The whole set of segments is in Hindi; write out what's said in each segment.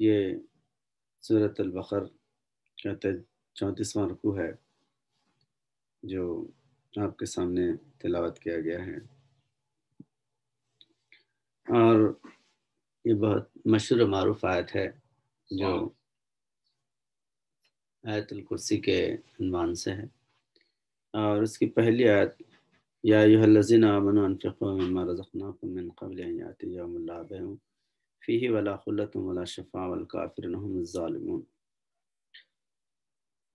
ये सूरत अल-बकर कहते चौंतीसवां रुकू है जो आपके सामने तिलावत किया गया है। और ये बहुत मशहूर मारूफ आयत है जो आयतुल कुर्सी के अनवान से है। और उसकी पहली आयत या युहल्लज़ीन आमनु अनफ़िक़ू रज़क़नाकुम मिन क़ब्ल याति यौमुन बैउन फ़ीहि वला ख़ुल्लतुन वला शफ़ाअ वल काफ़िरून हुमुज़ ज़ालिमून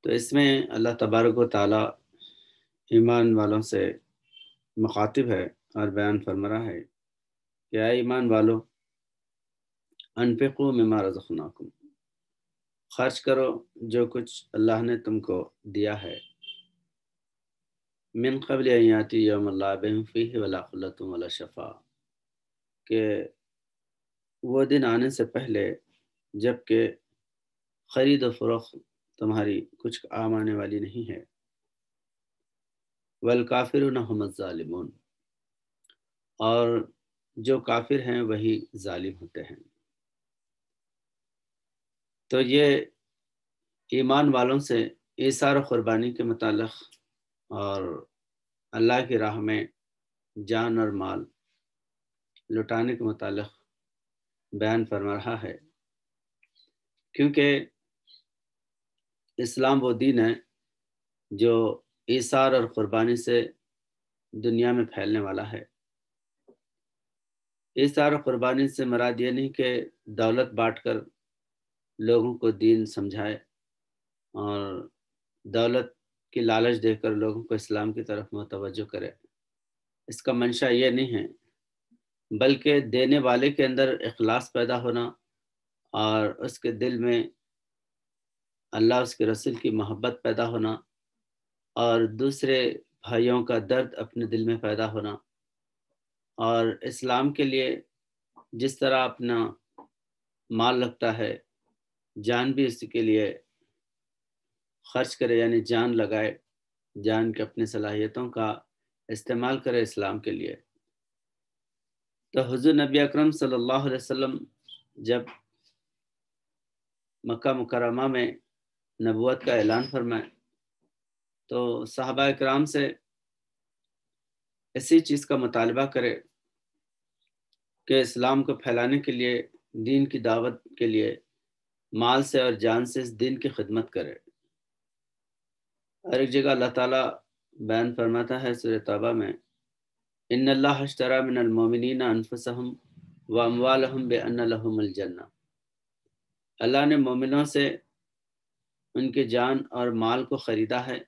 तो इसमें अल्लाह तबारक ताला ईमान वालों से मुखातिब है और बयान फरमा है कि आए ईमान वालों अनफ़िक़ू मिम्मा रज़क़नाकुम खर्च करो जो कुछ अल्लाह ने तुमको दिया है मिन कबल याति वला खुल्लतुम वला शफा के वो दिन आने से पहले जबकि ख़रीद व फ़रोख्त तुम्हारी कुछ काम आने वाली नहीं है। वल काफिर ज़ालिमून और जो काफिर हैं वही जालिम होते हैं। तो ये ईमान वालों से ईसार क़ुरबानी के मतलब और अल्लाह की राह में जान और माल लुटाने के मतलब बयान फरमा रहा है। क्योंकि इस्लाम वो दीन है जो ईसार और क़ुरबानी से दुनिया में फैलने वाला है। ईसार और क़ुरबानी से मराद ये नहीं कि दौलत बांट कर लोगों को दीन समझाए और दौलत की लालच देकर लोगों को इस्लाम की तरफ़ मुतवजो करे। इसका मंशा ये नहीं है बल्कि देने वाले के अंदर अखलास पैदा होना और उसके दिल में अल्लाह उसके रसूल की मोहब्बत पैदा होना और दूसरे भाइयों का दर्द अपने दिल में पैदा होना। और इस्लाम के लिए जिस तरह अपना माल लगता है, जान भी इसके लिए खर्च करे, यानी जान लगाए, जान के अपनी सलाहियतों का इस्तेमाल करे इस्लाम के लिए। तो हुजूर नबी अकरम वसल्लम जब मक्का मुकरमा में नबूत का ऐलान फरमाए तो साहबा कराम से इसी चीज़ का मुतालबा करे कि इस्लाम को फैलाने के लिए, दीन की दावत के लिए माल से और जान से इस दिन की खिदमत करे। और एक जगह अल्लाह ताला बयान फरमाता है सूर तबा में इन अल्लाह मिन अलमोमिन अनफसहम व अमवालहम बे लहुमुल जन्ना अल्लाह ने मोमिनों से उनके जान और माल को ख़रीदा है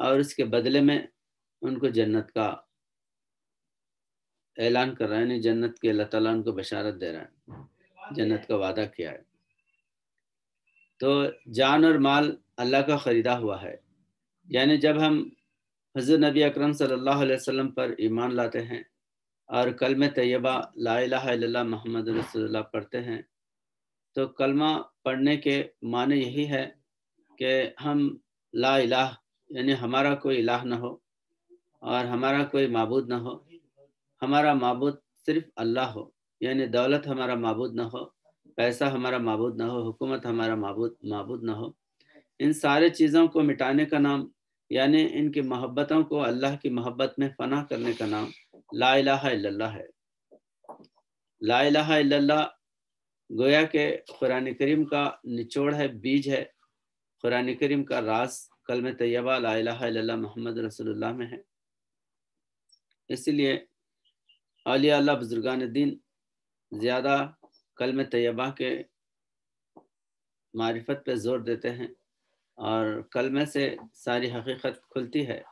और इसके बदले में उनको जन्नत का ऐलान कर रहा है जन्नत के अल्लाह ताला उनको बशारत दे रहा है जन्नत का वादा किया है तो जान और माल अल्लाह का ख़रीदा हुआ है यानी जब हम हज़रत नबी अकरम सल्लल्लाहु अलैहि वसल्लम पर ईमान लाते हैं और कलम तैयबा ला इल्लल्लाह मोहम्मद पढ़ते हैं। तो कलमा पढ़ने के माने यही है कि हम ला इलाह, यानी हमारा कोई इलाह न हो और हमारा कोई मबूद न हो। हमारा मबूद सिर्फ़ अल्लाह हो, यानी दौलत हमारा मबूद न हो, पैसा हमारा मबूद न हो, हुकूमत हमारा मबूद मबूद न हो। इन सारे चीज़ों को मिटाने का नाम यानी इनकी मोहब्बतों को अल्लाह की मोहब्बत में फना करने का नाम ला है। ला गोया के कुरान करीम का निचोड़ है, बीज है। कुरान करीम का रास कल में तैयबा ला मोहम्मद रसोल्ला में है। इसलिए अलिया बुजुर्गान दिन ज़्यादा कल में तैयबा के मारिफत पे ज़ोर देते हैं। और कलमे से सारी हकीकत खुलती है।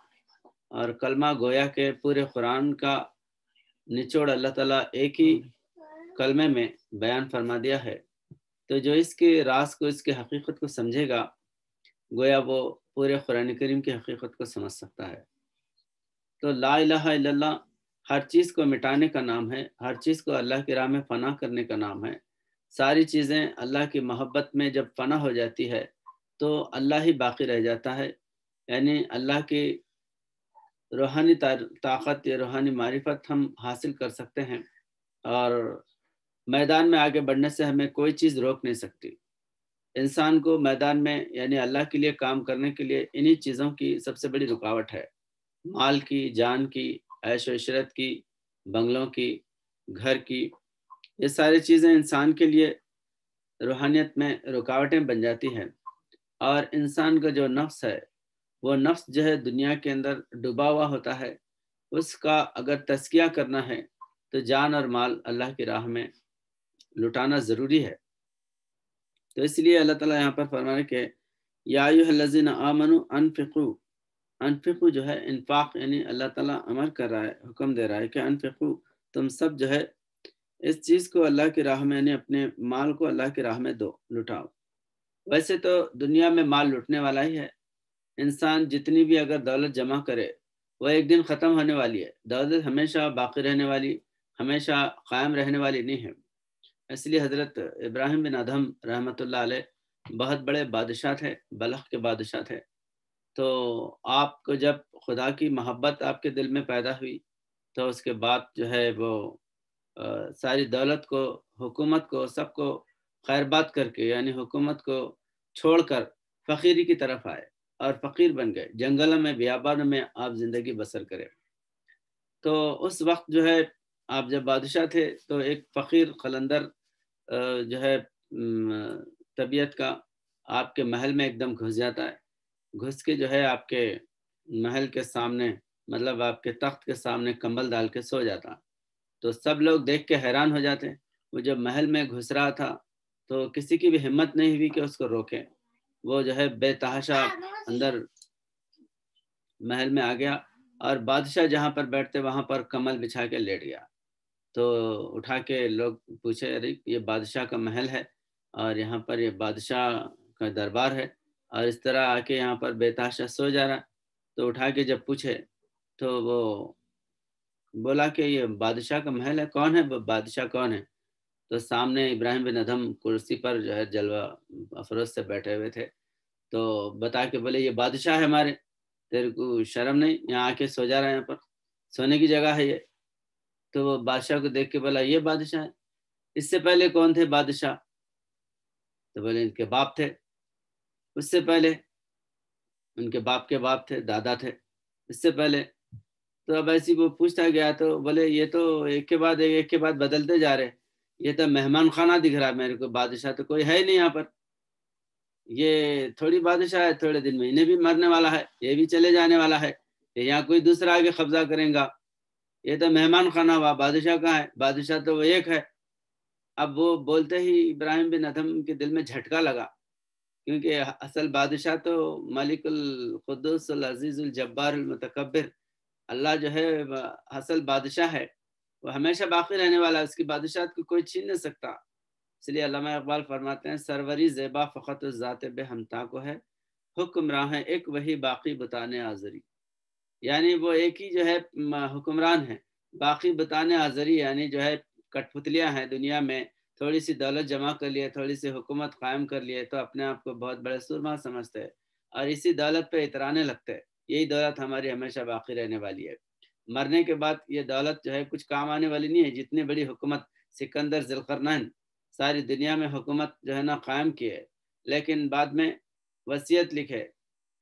और कलमा गोया के पूरे कुरान का निचोड़ अल्लाह ताला एक ही कलमे में बयान फरमा दिया है। तो जो इसके रास को, इसके हकीकत को समझेगा, गोया वो पूरे कुरान करीम की हकीकत को समझ सकता है। तो ला इलाहा हर चीज़ को मिटाने का नाम है, हर चीज़ को अल्लाह की राह में फना करने का नाम है। सारी चीज़ें अल्लाह की मोहब्बत में जब फना हो जाती है तो अल्लाह ही बाकी रह जाता है। यानी अल्लाह की रूहानी ताकत या रूहानी मारिफत हम हासिल कर सकते हैं और मैदान में आगे बढ़ने से हमें कोई चीज़ रोक नहीं सकती। इंसान को मैदान में, यानी अल्लाह के लिए काम करने के लिए इन्हीं चीज़ों की सबसे बड़ी रुकावट है। माल की, जान की, ऐश इशरत की, बंगलों की, घर की, ये सारी चीज़ें इंसान के लिए रूहानियत में रुकावटें बन जाती हैं। और इंसान का जो नफ्स है, वो नफ्स जो है दुनिया के अंदर डूबा हुआ होता है। उसका अगर तस्किया करना है तो जान और माल अल्लाह की राह में लुटाना ज़रूरी है। तो इसलिए अल्लाह ताला यहाँ पर फरमा कि याजीन आमनु अनफ़िकू। अनफ़िकू जो है इन्फाक, यानी अल्लाह ताला अमर कर रहा है, हुक्म दे रहा है कि अनफ़िकू, तुम सब जो है इस चीज़ को अल्लाह की राह में, यानी अपने माल को अल्लाह की राह में दो, लुटाओ। वैसे तो दुनिया में माल लुटने वाला ही है। इंसान जितनी भी अगर दौलत जमा करे वो एक दिन ख़त्म होने वाली है। दौलत हमेशा बाकी रहने वाली हमेशा कायम रहने वाली नहीं है। इसलिए हज़रत इब्राहिम बिन अदम रहमत बहुत बड़े बादशाह थे बलख के बादशाह थे। तो आपको जब खुदा की मोहब्बत आपके दिल में पैदा हुई तो उसके बाद जो है वो आ, सारी दौलत को हुकूमत को सबको खैर बात करके, यानी हुकूमत को छोड़कर फ़कीरी की तरफ़ आए और फ़कीर बन गए। जंगलों में बियाबान में आप ज़िंदगी बसर करें। तो उस वक्त जो है, आप जब बादशाह थे तो एक फ़कीर खलंदर जो है तबीयत का आपके महल में एकदम घुस जाता है। घुस के जो है, आपके महल के सामने मतलब आपके तख्त के सामने कंबल डाल के सो जाता। तो सब लोग देख के हैरान हो जाते। वो जब महल में घुस रहा था तो किसी की भी हिम्मत नहीं हुई कि उसको रोके। वो जो है बेतहाशा अंदर महल में आ गया और बादशाह जहाँ पर बैठते वहाँ पर कमल बिछा के लेट गया। तो उठा के लोग पूछे, अरे, ये बादशाह का महल है और यहाँ पर ये बादशाह का दरबार है और इस तरह आके यहाँ पर बेतहाशा सो जा रहा तो उठा के जब पूछे तो वो बोला कि, ये बादशाह का महल है? कौन है? बादशाह कौन है? तो सामने इब्राहिम बिन अदम कुर्सी पर जो है जलवा अफरोज से बैठे हुए थे। तो बता के बोले ये बादशाह है हमारे तेरे को शर्म नहीं यहाँ आके सो जा रहा है यहाँ पर। सोने की जगह है ये। तो वो बादशाह को देख के बोला ये बादशाह है इससे पहले कौन थे बादशाह? तो बोले इनके बाप थे। उससे पहले उनके बाप के बाप थे दादा थे। इससे पहले तो अब ऐसी वो पूछता गया तो बोले ये तो एक के बाद एक, एक के बाद बदलते जा रहे ये तो मेहमान खाना दिख रहा है मेरे को, बादशाह तो कोई है नहीं यहाँ पर। ये थोड़ी बादशाह है, थोड़े दिन में इन्हें भी मरने वाला है, ये भी चले जाने वाला है यहाँ कोई दूसरा आगे कब्जा करेगा। ये तो मेहमान खाना हुआ, बादशाह कहाँ है? बादशाह तो वो एक है। अब वो बोलते ही इब्राहिम बिन अदम के दिल में झटका लगा, क्योंकि असल बादशाह तो मलिकुल खुदूस अल्लाह जो है, असल बादशाह है। वो हमेशा बाकी रहने वाला है, उसकी बादशाह को कोई छीन नहीं सकता। इसलिए इकबाल फरमाते हैं, सरवरी ज़ेबा फ़कत ज़ात हमता को है, हुक्मरान है, एक वही बाकी बताने आजरी यानी वो एक ही जो है हुक्मरान है, बाकी बताने आजरी यानी जो है, कठपुतलियाँ हैं दुनिया में थोड़ी सी दौलत जमा कर लिए थोड़ी सी हुकूमत कायम कर लिए तो अपने आप को बहुत बड़े सुरमा समझते हैं, और इसी दौलत पे इतराने लगते हैं। यही दौलत हमारी हमेशा बाकी रहने वाली है। मरने के बाद ये दौलत जो है कुछ काम आने वाली नहीं है। जितनी बड़ी हुकूमत सिकंदर, जलकरनैन सारी दुनिया में हुकूमत जो है ना कायम की है। लेकिन बाद में वसीयत लिखे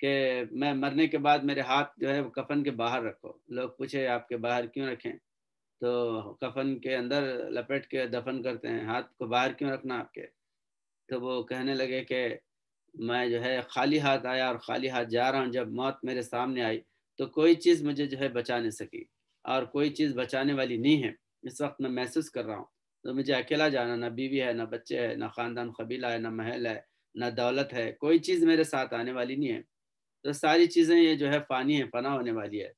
कि मैं मरने के बाद मेरे हाथ जो है कफन के बाहर रखो। लोग पूछे, आपके बाहर क्यों रखें? तो कफन के अंदर लपेट के दफन करते हैं। हाथ को बाहर क्यों रखना आपके? तो वो कहने लगे कि, मैं जो है खाली हाथ आया और खाली हाथ जा रहा हूँ। जब मौत मेरे सामने आई तो कोई चीज़ मुझे जो है बचा नहीं सकी और कोई चीज़ बचाने वाली नहीं है। इस वक्त मैं महसूस कर रहा हूँ। तो मुझे अकेला जाना ना बीवी है, ना बच्चे है, ना ख़ानदान कबीला है, ना महल है, ना दौलत है, कोई चीज़ मेरे साथ आने वाली नहीं है। तो सारी चीज़ें ये जो है फ़ानी है, फना होने वाली है।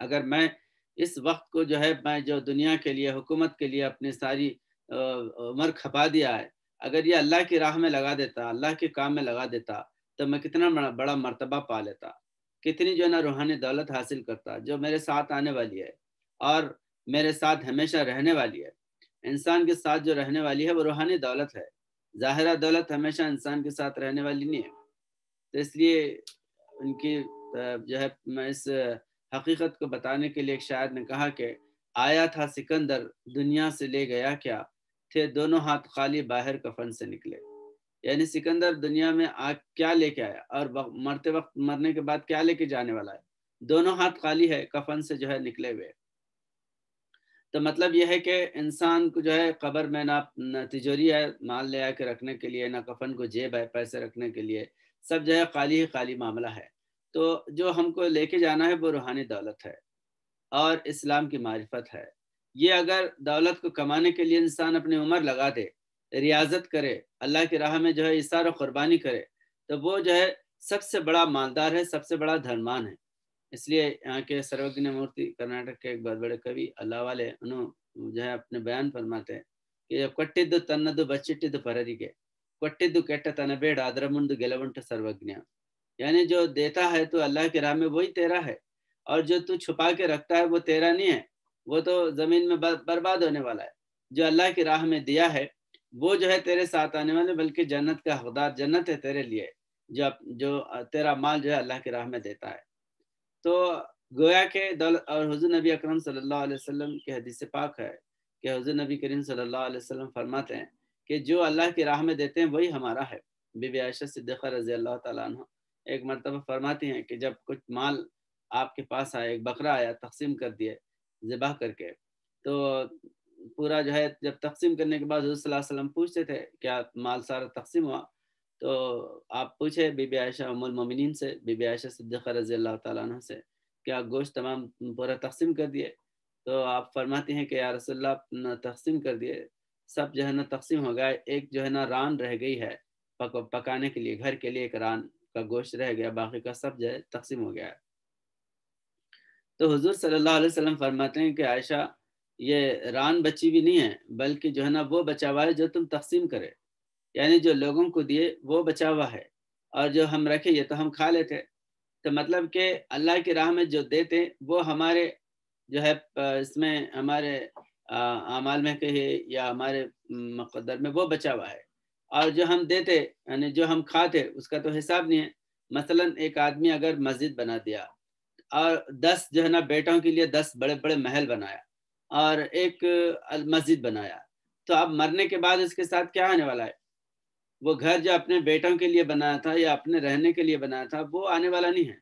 अगर मैं इस वक्त को जो है मैं जो दुनिया के लिए, हुकूमत के लिए अपनी सारी उम्र खपा दिया है, अगर ये अल्लाह की राह में लगा देता, अल्लाह के काम में लगा देता तो मैं कितना बड़ा बड़ा मर्तबा पा लेता। कितनी जो है ना रूहानी दौलत हासिल करता जो मेरे साथ आने वाली है और मेरे साथ हमेशा रहने वाली है। इंसान के साथ जो रहने वाली है, वो रूहानी दौलत है। ज़ाहिरा दौलत हमेशा इंसान के साथ रहने वाली नहीं है। तो इसलिए उनकी जो है, मैं इस हकीकत को बताने के लिए एक शायर ने कहा कि आया था सिकंदर, दुनिया से ले गया क्या? थे दोनों हाथ खाली बाहर कफन से निकले। यानी सिकंदर दुनिया में आ क्या लेके आया? और मरते वक्त, मरने के बाद क्या लेके जाने वाला है? दोनों हाथ खाली है, कफन से जो है निकले हुए। तो मतलब यह है कि इंसान को जो है कब्र में ना, न तिजोरी है, माल ले आके रखने के लिए, ना कफन को जेब है, पैसे रखने के लिए, सब जो है खाली ही खाली मामला है। तो जो हमको लेके जाना है, वो रूहानी दौलत है और इस्लाम की मारिफत है। ये अगर दौलत को कमाने के लिए इंसान अपनी उम्र लगा दे रियाजत करे, अल्लाह की राह में जो है इशार कुर्बानी करे तो वो जो है सबसे बड़ा मालदार है, सबसे बड़ा धनमान है। इसलिए यहाँ के सर्वज्ञ मूर्ति कर्नाटक के एक बहुत बड़े कवि, अल्लाह वाले उन्होंने जो है अपने बयान फरमाते हैं कि जब कट्टिद्दु तन्नदु बच्चिट्टिद्दु कट्टिद्दु केट्ट तन बेड़ अदर मुंद गेलवंट सर्वज्ञ। यानी जो देता है तो अल्लाह के राह में वही तेरा है, और जो तू छुपा के रखता है वो तेरा नहीं है, वो तो ज़मीन में बर्बाद होने वाला है। जो अल्लाह की राह में दिया है वो जो है तेरे साथ आने वाले, बल्कि जन्नत का हकदार जन्नत है तेरे लिए, जो जो तेरा माल जो है अल्लाह की राह में देता है। तो गोया के दल, और हजूर नबी अकरम वसल्लम के हदीस पाक है कि हजूर नबी करीम वसल्लम फरमाते हैं कि जो अल्लाह की राह में देते हैं, वही हमारा है। बीबी आयशा सिद्दीक़ा रज़ी अल्लाह तला एक मरतबा फरमाती हैं कि जब कुछ माल आपके पास आया, एक बकरा आया, तकसीम कर दिए ज़िबा करके तो पूरा जो है जब तकसीम करने के बाद वसल्लम पूछते थे क्या माल सारा तकसीम हुआ? तो आप पूछे बीबी आयशा उमिन से बीबी आयशा सिद्दीक़ा रज़ी अल्लाह तह से क्या गोश्त तमाम पूरा तकसीम कर दिए? तो आप फरमाती हैं कि या रसोल्ला तकसीम कर दिए। सब जो है ना तकसीम हो गया एक जो है ना रान रह गई है पक, पकाने के लिए घर के लिए एक रान का गोश्त रह गया बाकी का सब जो है तकसीम हो गया है। तो हजूर अलैहि फरमाते हैं कि आयशा ये रान बची भी नहीं है, बल्कि जो है ना वो बचा हुआ है जो तुम तकसीम करे। यानी जो लोगों को दिए, वो बचा हुआ है। और जो हम रखे, ये तो हम खा लेते तो मतलब कि अल्लाह की राह में जो देते वो हमारे जो है इसमें हमारे अमाल में कहे या हमारे मुकदर में वो बचा हुआ है। और जो हम देते, यानी जो हम खाते, उसका तो हिसाब नहीं है। मसलन एक आदमी अगर मस्जिद बना दिया, और दस जो है ना बेटों के लिए दस बड़े बड़े महल बनाया और एक मस्जिद बनाया। तो अब मरने के बाद इसके साथ क्या आने वाला है? वो घर जो अपने बेटों के लिए बनाया था या अपने रहने के लिए बनाया था, वो आने वाला नहीं है।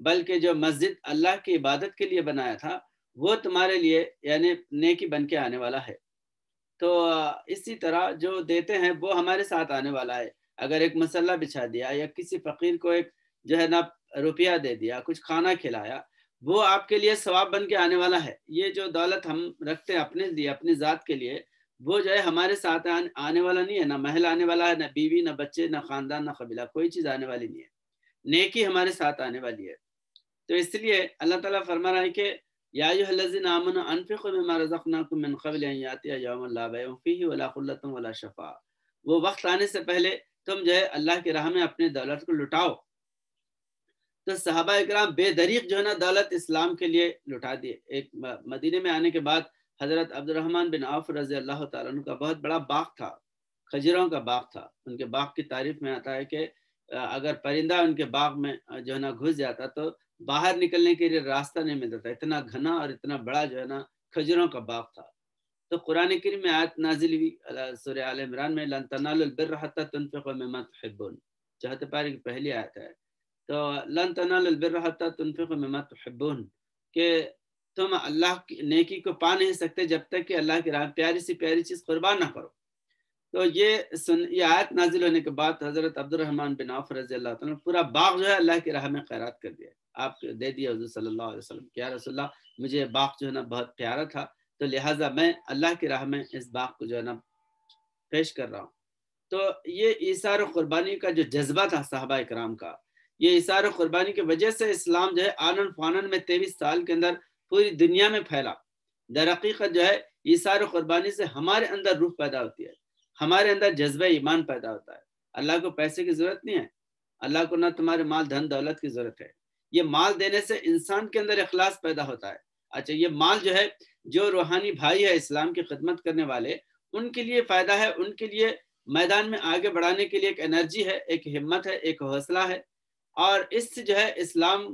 बल्कि जो मस्जिद अल्लाह की इबादत के लिए बनाया था, वो तुम्हारे लिए, यानी नेकी बन के आने वाला है। तो इसी तरह जो देते हैं, वो हमारे साथ आने वाला है। अगर एक मसल्ला बिछा दिया या किसी फ़कीर को एक, जो है ना, रुपया दे दिया, कुछ खाना खिलाया वो आपके लिए सवाब बन के आने वाला है। ये जो दौलत हम रखते हैं अपने लिए अपनी ज़ात के लिए वो जो है हमारे साथ आने, वाला नहीं है। ना महल आने वाला है ना बीवी ना बच्चे ना खानदान ना कबीला कोई चीज़ आने वाली नहीं है। नेकी हमारे साथ आने वाली है। तो इसलिए अल्लाह ताला फरमा रहा है कि याजिन आमन वो वक्त आने से पहले तुम जो है अल्लाह की राह में अपने दौलत को लुटाओ। तो सहाबा इकराम बेदरीक जो है ना दौलत इस्लाम के लिए लुटा दिए। एक मदीने में आने के बाद हज़रत अब्दुलरहमान बिन आफ रज़ी अल्लाह का बहुत बड़ा बाग था, खजरों का बाग था। उनके बाग की तारीफ़ में आता है कि अगर परिंदा उनके बाग में जो है ना घुस जाता तो बाहर निकलने के लिए रास्ता नहीं मिलता था। इतना घना और इतना बड़ा जो है ना खजरों का बाग था। तो कुरान करीम में आयत नाजिल हुई सूर्य आल इमरान में लन तनालुल बिर्र हत्ता तुनफिकु मिम्मा तुहिब्बुन चौथे पारे की पहली आयत है। तो लन तनालुल बिर्र हत्ता तुनफिकु मिम्मा तुहिब्बुन के तुम अल्लाह की नेकी को पा नहीं सकते जब तक कि अल्लाह की राह प्यारी सी प्यारी चीज़ कुर्बान ना करो तो ये सुन ये आयत नाजिल होने के बाद हज़रत अब्दुलरहमान बिन आफ रज़ी अल्लाह पूरा बाग जो है अल्लाह की राह में खैरात कर दिया आप दे दिया हजूर सल्लल्लाहु अलैहि वसल्लम क्या रसोल्ला मुझे बाग जो है ना बहुत प्यारा था तो लिहाजा मैं अल्लाह की राह में इस बाग को जो है ना पेश कर रहा हूँ तो ये इसार कुर्बानी का जो जज्बा था साहबा कराम का ये इसार कुर्बानी की वजह से इस्लाम जो है आनन फानन में तेईस साल के अंदर पूरी दुनिया में फैला। दरक़ीक़त जो है इसार कुर्बानी से हमारे अंदर रूह पैदा होती है, हमारे अंदर जज्बा ईमान पैदा होता है। अल्लाह को पैसे की ज़रूरत नहीं है, अल्लाह को ना तुम्हारे माल, धन, दौलत की ज़रूरत है। ये माल देने से इंसान के अंदर अखलास पैदा होता है। अच्छा ये माल जो है, जो रूहानी भाई है इस्लाम की खिदमत करने वाले, उनके लिए फ़ायदा है, उनके लिए मैदान में आगे बढ़ाने के लिए एक एनर्जी है, एक हिम्मत है, एक हौसला है। और इससे जो है, इस्लाम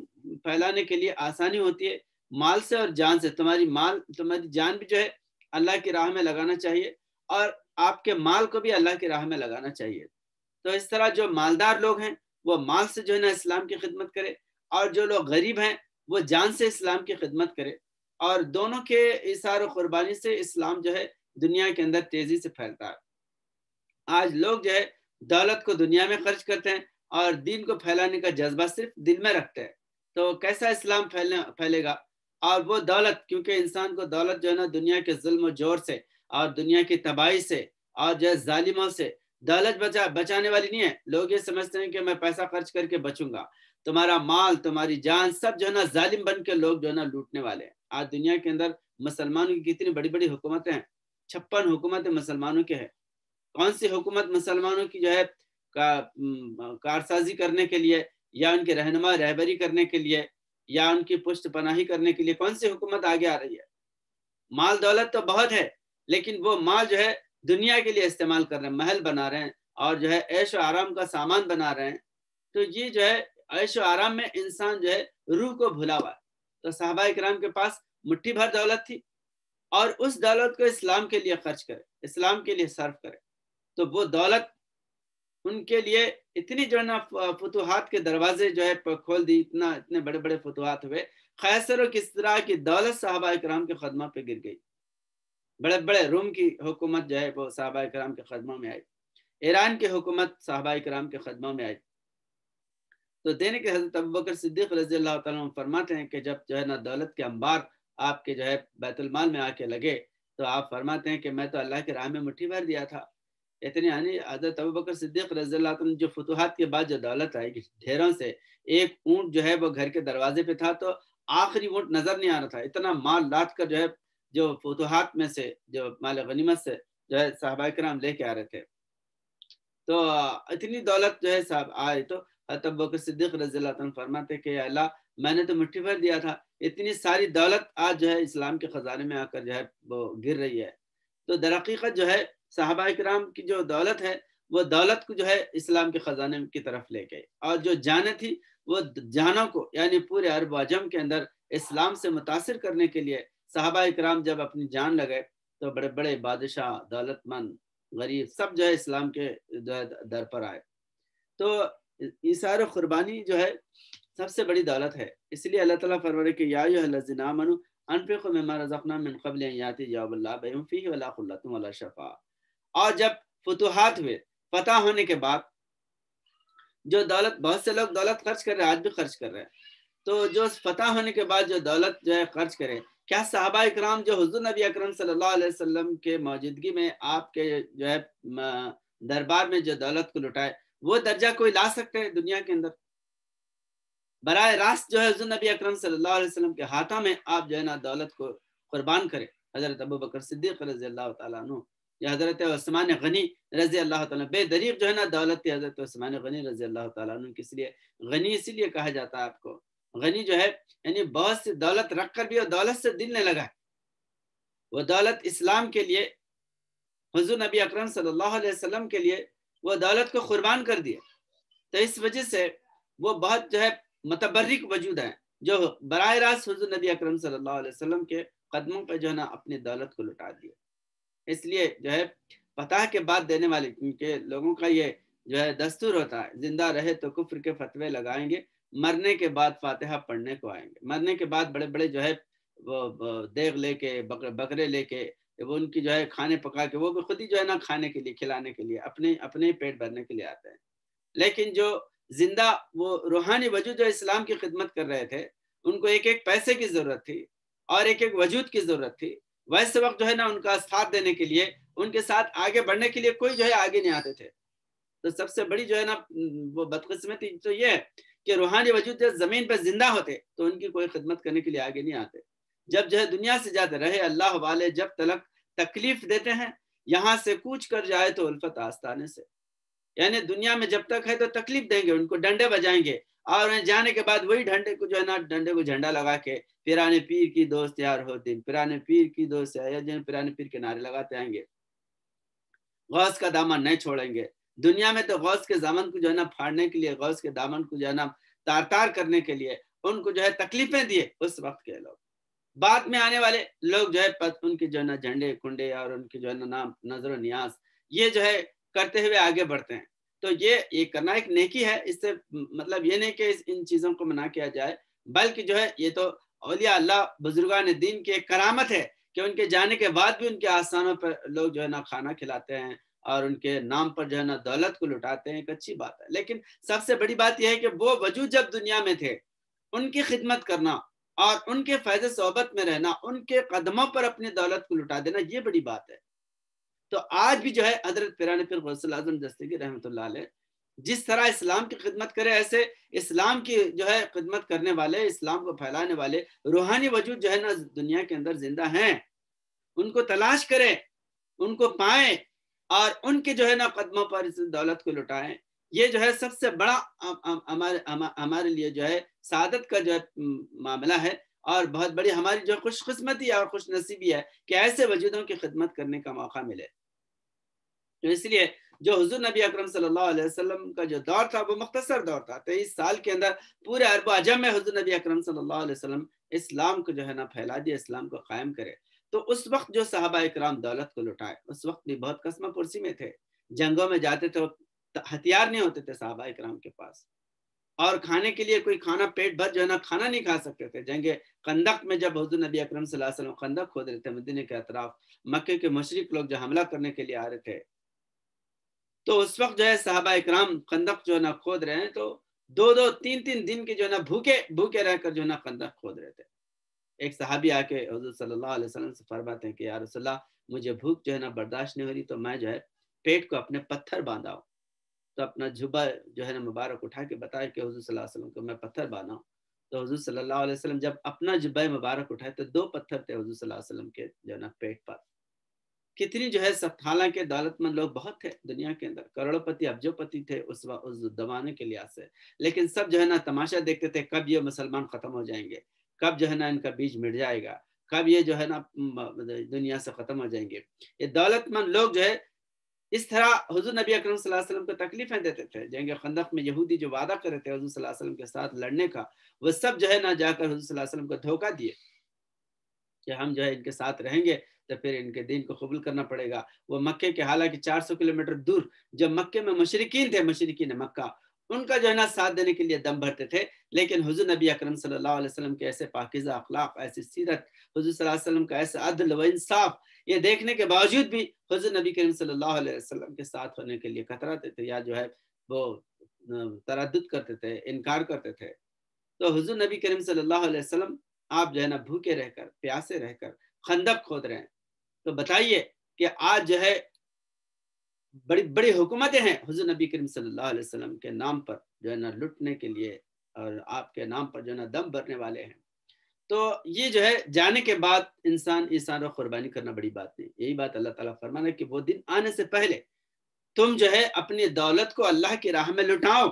फैलाने के लिए आसानी होती है माल से और जान से। तुम्हारी माल, तुम्हारी जान भी जो है, अल्लाह की राह में लगाना चाहिए और आपके माल को भी अल्लाह की राह में लगाना चाहिए। तो इस तरह जो मालदार लोग हैं, वो माल से जो है ना इस्लाम की खिदमत करे और जो लोग गरीब हैं, वो जान से इस्लाम की खिदमत करे और दोनों के इशार कुर्बानी से इस्लाम जो है, दुनिया के अंदर तेज़ी से फैलता है। आज लोग जो है, दौलत को दुनिया में खर्च करते हैं और दीन को फैलाने का जज्बा सिर्फ़ दिल में रखते हैं। तो कैसा इस्लाम फैलने, फैलेगा? और वो दौलत, क्योंकि इंसान को दौलत जो है ना, दुनिया के जुल्म ज़ोर से, और दुनिया की तबाही से, और जो जालिमों से, दौलत बचा, बचाने वाली नहीं है। लोग ये समझते हैं कि मैं पैसा खर्च करके बचूँगा। तुम्हारा माल, तुम्हारी जान सब जो है ना, जालिम बन के लोग जो है ना, लूटने वाले हैं। आज दुनिया के अंदर मुसलमानों की कितनी बड़ी बड़ी हुकूमतें हैं। छप्पन हुकूमत मुसलमानों के है। कौन सी हुकूमत मुसलमानों की जो है का, कारसाजी करने के लिए या उनकी रहनुमा रहबरी करने के लिए या उनकी पुष्ट पनाही करने के लिए कौन सी हुकूमत आगे आ रही है? माल दौलत तो बहुत है लेकिन वो माल जो है दुनिया के लिए इस्तेमाल कर रहे हैं महल बना रहे हैं और जो है ऐश आराम का सामान बना रहे हैं। तो ये जो है ऐश आराम में इंसान जो है रूह को भुला हुआ तो साहबा इक्राम के पास मुट्ठी भर दौलत थी और उस दौलत को इस्लाम के लिए खर्च करे इस्लाम के लिए सर्व करे। तो वो दौलत उनके लिए इतनी जो है ना फतूहत के दरवाजे जो है खोल दी, इतना, इतने बड़े बड़े फतूहत हुए। खैसर किस तरह की दौलत साहबा कराम के खदमा पे गिर गई। बड़े बड़े रूम की हुकूमत जो है, वो साहबा कराम के खदमों में आई। ईरान की हुकूमत साहबा कराम के खदमों में आई। तो देने के हज़रत अबू बकर सिद्दीक रज़ी अल्लाह फरमाते हैं कि जब जो है ना, दौलत के अंबार आपके जो है, बैतुलमाल में आके लगे तो आप फरमाते हैं कि मैं तो अल्लाह के राह में मुठ्ठी भर दिया था। इतनी यानी हज़रत अबू बकर सिद्दीक रज़ी जो फतूहत के बाद जो दौलत आएगी ढेरों से एक ऊँट जो है वो घर के दरवाजे पे था तो आखिरी ऊँट नज़र नहीं आ रहा था। इतना माल लाद कर जो है, जो फतूहत में से, जो माल गनीमत से जो है साहबा कराम लेके आ रहे थे। तो इतनी दौलत जो है साहब आए तो तब बकर सिद्दीक रज़ी फरमाते कि अल्लाह, मैंने तो मुठ्ठी भर दिया था। इतनी सारी दौलत आज जो है इस्लाम के खजाने में आकर जो है वो गिर रही है। तो दरक़ीक़त जो है साहबा कराम की जो दौलत है, वो दौलत को जो है इस्लाम के ख़जाने की तरफ़ ले गए और जो जाने थी, वो जानों को, यानी पूरे अरब अजम के अंदर इस्लाम से मुतासर करने के लिए साहबा इकराम जब अपनी जान लगे तो बड़े बड़े बादशाह, दौलतमंद, गरीब सब जो है इस्लाम के जो है दर पर आए। तो इसार कुर्बानी जो है सबसे बड़ी दौलत है। इसलिए अल्लाह ताला फरमाने के या अनफिक रज़क़ना मिन क़ब्ल याति वला शफा। और जब फतूहात हुए, फतह होने के बाद जो दौलत, बहुत से लोग दौलत खर्च कर रहे हैं, आज भी खर्च कर रहे हैं। तो जो फतह होने के बाद जो दौलत जो है खर्च करें, क्या साहबा इकराम जो हजूर नबी अकरम वसल्लम के मौजूदगी में आपके जो है दरबार में जो दौलत को लुटाए, वो दर्जा कोई ला सकते हैं दुनिया के अंदर? बरए रास्त जो है हजूर नबी अकरम वसल्लम के हाथों में आप जो है ना दौलत को कुर्बान करें। हज़रत अबू बकर सिद्दीक रज़ी अल्लाह या हज़रत उस्मान गनी रज़ी अल्लाह बेदरीब जो है ना दौलत थी हज़रत उस्मान गनी रज़ी अल्लाह तु इसलिए गनी इसीलिए कहा जाता है आपको गनी जो है यानी बहुत सी दौलत रख कर भी और दौलत से दिल ने लगा वो दौलत इस्लाम के लिए हजूर नबी अकरम वसल्लम के लिए वो दौलत को कुर्बान कर दिया तो इस वजह से वो बहुत जो है मतबर्रिक वजूद है जो बर रास्त हजूर नबी अक्रम सल्लल्लाहु के कदमों पर जो है ना अपनी दौलत को लुटा दिया इसलिए जो है पता के बाद देने वाले के लोगों का ये जो है दस्तूर होता है ज़िंदा रहे तो कुफ्र के फतवे लगाएँगे मरने के बाद फातिहा पढ़ने को आएँगे। मरने के बाद बड़े बड़े जो है वो देग लेके बकर, बकरे लेके वो उनकी जो है खाने पका के वो भी खुद ही जो है ना खाने के लिए खिलाने के लिए अपने अपने पेट भरने के लिए आते हैं। लेकिन जो ज़िंदा वो रूहानी वजूद जो इस्लाम की खिदमत कर रहे थे उनको एक एक पैसे की ज़रूरत थी और एक एक वजूद की ज़रूरत थी वैसे वक्त जो है ना उनका साथ देने के लिए, उनके साथ आगे बढ़ने के लिए कोई जो है आगे नहीं आते थे। तो सबसे बड़ी जो है ना वो बदकस्मती तो ये कि रूहानी वजूद जब ज़मीन पर ज़िंदा होते तो उनकी कोई खिदमत करने के लिए आगे नहीं आते। जब जो है दुनिया से जाते रहे, अल्लाह वाले जब तलक, तकलीफ़ देते हैं, यहाँ से कूच कर जाए तो उल्फत आस्ताने से। यानी दुनिया में जब तक है तो तकलीफ़ देंगे, उनको डंडे बजाएँगे और जाने के बाद वही ढंडे को जो है ना डंडे को झंडा लगा के पिराने पीर की दोस्त यार होती पिराने पीर की दोस्त या जो पिराने पीर के नारे लगाते आएँगे। गौस का दामन नहीं छोड़ेंगे। दुनिया में तो गौस के दामन को जो है ना, फाड़ने के लिए, गौस के दामन को जो है ना तार तार करने के लिए उनको जो है तकलीफें दिए उस वक्त के लोग। बाद में आने वाले लोग जो है उनके जो है ना, झंडे, कुंडे और उनके जो है ना, नाम, नज़र न्यास, ये जो है, करते हुए आगे बढ़ते हैं। तो ये ये करना एक नेकी है, इससे मतलब ये नहीं कि इन चीज़ों को मना किया जाए, बल्कि जो है, ये तो अलिया अल्लाह बुजुर्गान दिन की एक करामत है कि उनके जाने के बाद भी उनके आस्थानों पर लोग जो है ना खाना खिलाते हैं और उनके नाम पर जो है ना दौलत को लुटाते हैं, एक अच्छी बात है। लेकिन सबसे बड़ी बात यह है कि वो वजूद जब दुनिया में थे, उनकी खिदमत करना और उनके फैज सोहबत में रहना, उनके कदमों पर अपनी दौलत को लुटा देना, ये बड़ी बात है। तो आज भी जो है हज़रत पिरान गौसम दस्तगी रहमत जिस तरह इस्लाम की खिदमत करे, ऐसे इस्लाम की जो है खिदमत करने वाले, इस्लाम को फैलाने वाले रूहानी वजूद जो है ना दुनिया के अंदर ज़िंदा हैं। उनको तलाश करें, उनको पाए और उनके जो है ना कदमों पर इस दौलत को लुटाएँ। ये जो है सबसे बड़ा हमारे हमारे लिए जो है सादत का जो है मामला है और बहुत बड़ी हमारी जो खुशकस्मती और खुश नसीबी है कि ऐसे वजूदों की खिदमत करने का मौका मिले। तो इसलिए जो हजूर नबी अकरम सल्लल्लाहु अलैहि का जो दौर था, वो मुख्तसर दौर था। तेईस साल के अंदर पूरे अरब अजम में हजूर नबी अकरम सल्लल्लाहु अलैहि इस्लाम को जो है ना फैला दिया, इस्लाम को कायम करे। तो उस वक्त जो साहबा इकराम दौलत को लुटाए, उस वक्त भी बहुत कस्म पुरसी में थे। जंगों में जाते थे हथियार नहीं होते थे साहबा इकराम के पास। और खाने के लिए कोई खाना, पेट भर जो है ना खाना नहीं खा सकते थे। जंगे कंदक में जब हजूर नबी अकरम सल्लल्लाहु कंदक खोद रहे थे, मदीने के अतराफ, मक्के के मशरक लोग जो हमला करने के लिए आ रहे थे तो उस वक्त जो है साहबा इक्राम कंदक जो है ना खोद रहे हैं तो दो दो तीन तीन दिन के जो है ना भूखे भूखे रहकर जो है ना कंदक खोद रहे थे। एक सहाबी आके हजूर वसल्लम से फरमाते हैं कि यार रसल्ला मुझे भूख जो है ना बर्दाश्त नहीं हो रही तो मैं जो है पेट को अपने पत्थर बांधा तो अपना जुबा जो है ना मुबारक उठा के बताया कि हजूर वसल्लम को मैं पत्थर बांधा तो हजूर वसल्लम जब अपना जुबा मुबारक उठाए तो दो पत्थर थे हजूर वसल्लम के जो है ना पेट पर। कितनी जो है सब हालाँकि दौलतमंद लोग बहुत थे दुनिया के अंदर। करोड़पति अब्जोपति थे, उस उस दबाने के लिहाज से। लेकिन सब जो है ना तमाशा देखते थे, कब ये मुसलमान खत्म हो जाएँगे? कब जो है ना इनका बीज मिट जाएगा? कब ये जो है ना दुनिया से खत्म हो जाएँगे? ये दौलतमंद लोग जो है, इस तरह हजूर नबी अकरम वसल्लम को तकलीफें देते थे। जंग खंदक में यहूदी जो वादा कर रहे थे हजू वसल्लम के साथ लड़ने का, वो सब जो है ना जाकर हजूर वसल्लम को धोखा दिए कि हम जो है इनके साथ रहेंगे। तो फिर इनके दिन को कबूल करना पड़ेगा। वो मक्के के, हालाँकि 400 किलोमीटर दूर, जब मक्के में मशरकिन थे, मशरकिन मक्का, उनका जो है ना, साथ देने के लिए दम भरते थे। लेकिन हुजूर नबी अकरम सल्लल्लाहु अलैहि वसल्लम के ऐसे पाकिजा अखलाक, ऐसी सीरत, हुजूर सल्लल्लाहु अलैहि वसल्लम का ऐसा अदल व इंसाफ, ये देखने के बावजूद भी हुजूर नबी करीम सल्लल्लाहु अलैहि वसल्लम के साथ होने के लिए कतराते थे या जो है, वो तरद करते थे, इनकार करते थे। तो हुजूर नबी करीम सल्लल्लाहु अलैहि वसल्लम, आप जो है ना, भूखे रहकर, प्यासे रहकर खंदक खोद रहे हैं। तो बताइए कि आज जो है, बड़ी बड़ी हुकूमतें हैं हजूर नबी करीम सल्लल्लाहु अलैहि वसल्लम के नाम पर जो है ना लुटने के लिए और आपके नाम पर जो है ना दम भरने वाले हैं। तो ये जो है, जाने के बाद इंसान इंसान और कुर्बानी करना बड़ी बात नहीं। यही बात अल्लाह ताला फरमाना कि वो दिन आने से पहले तुम जो है अपनी दौलत को अल्लाह की राह में लुटाओ,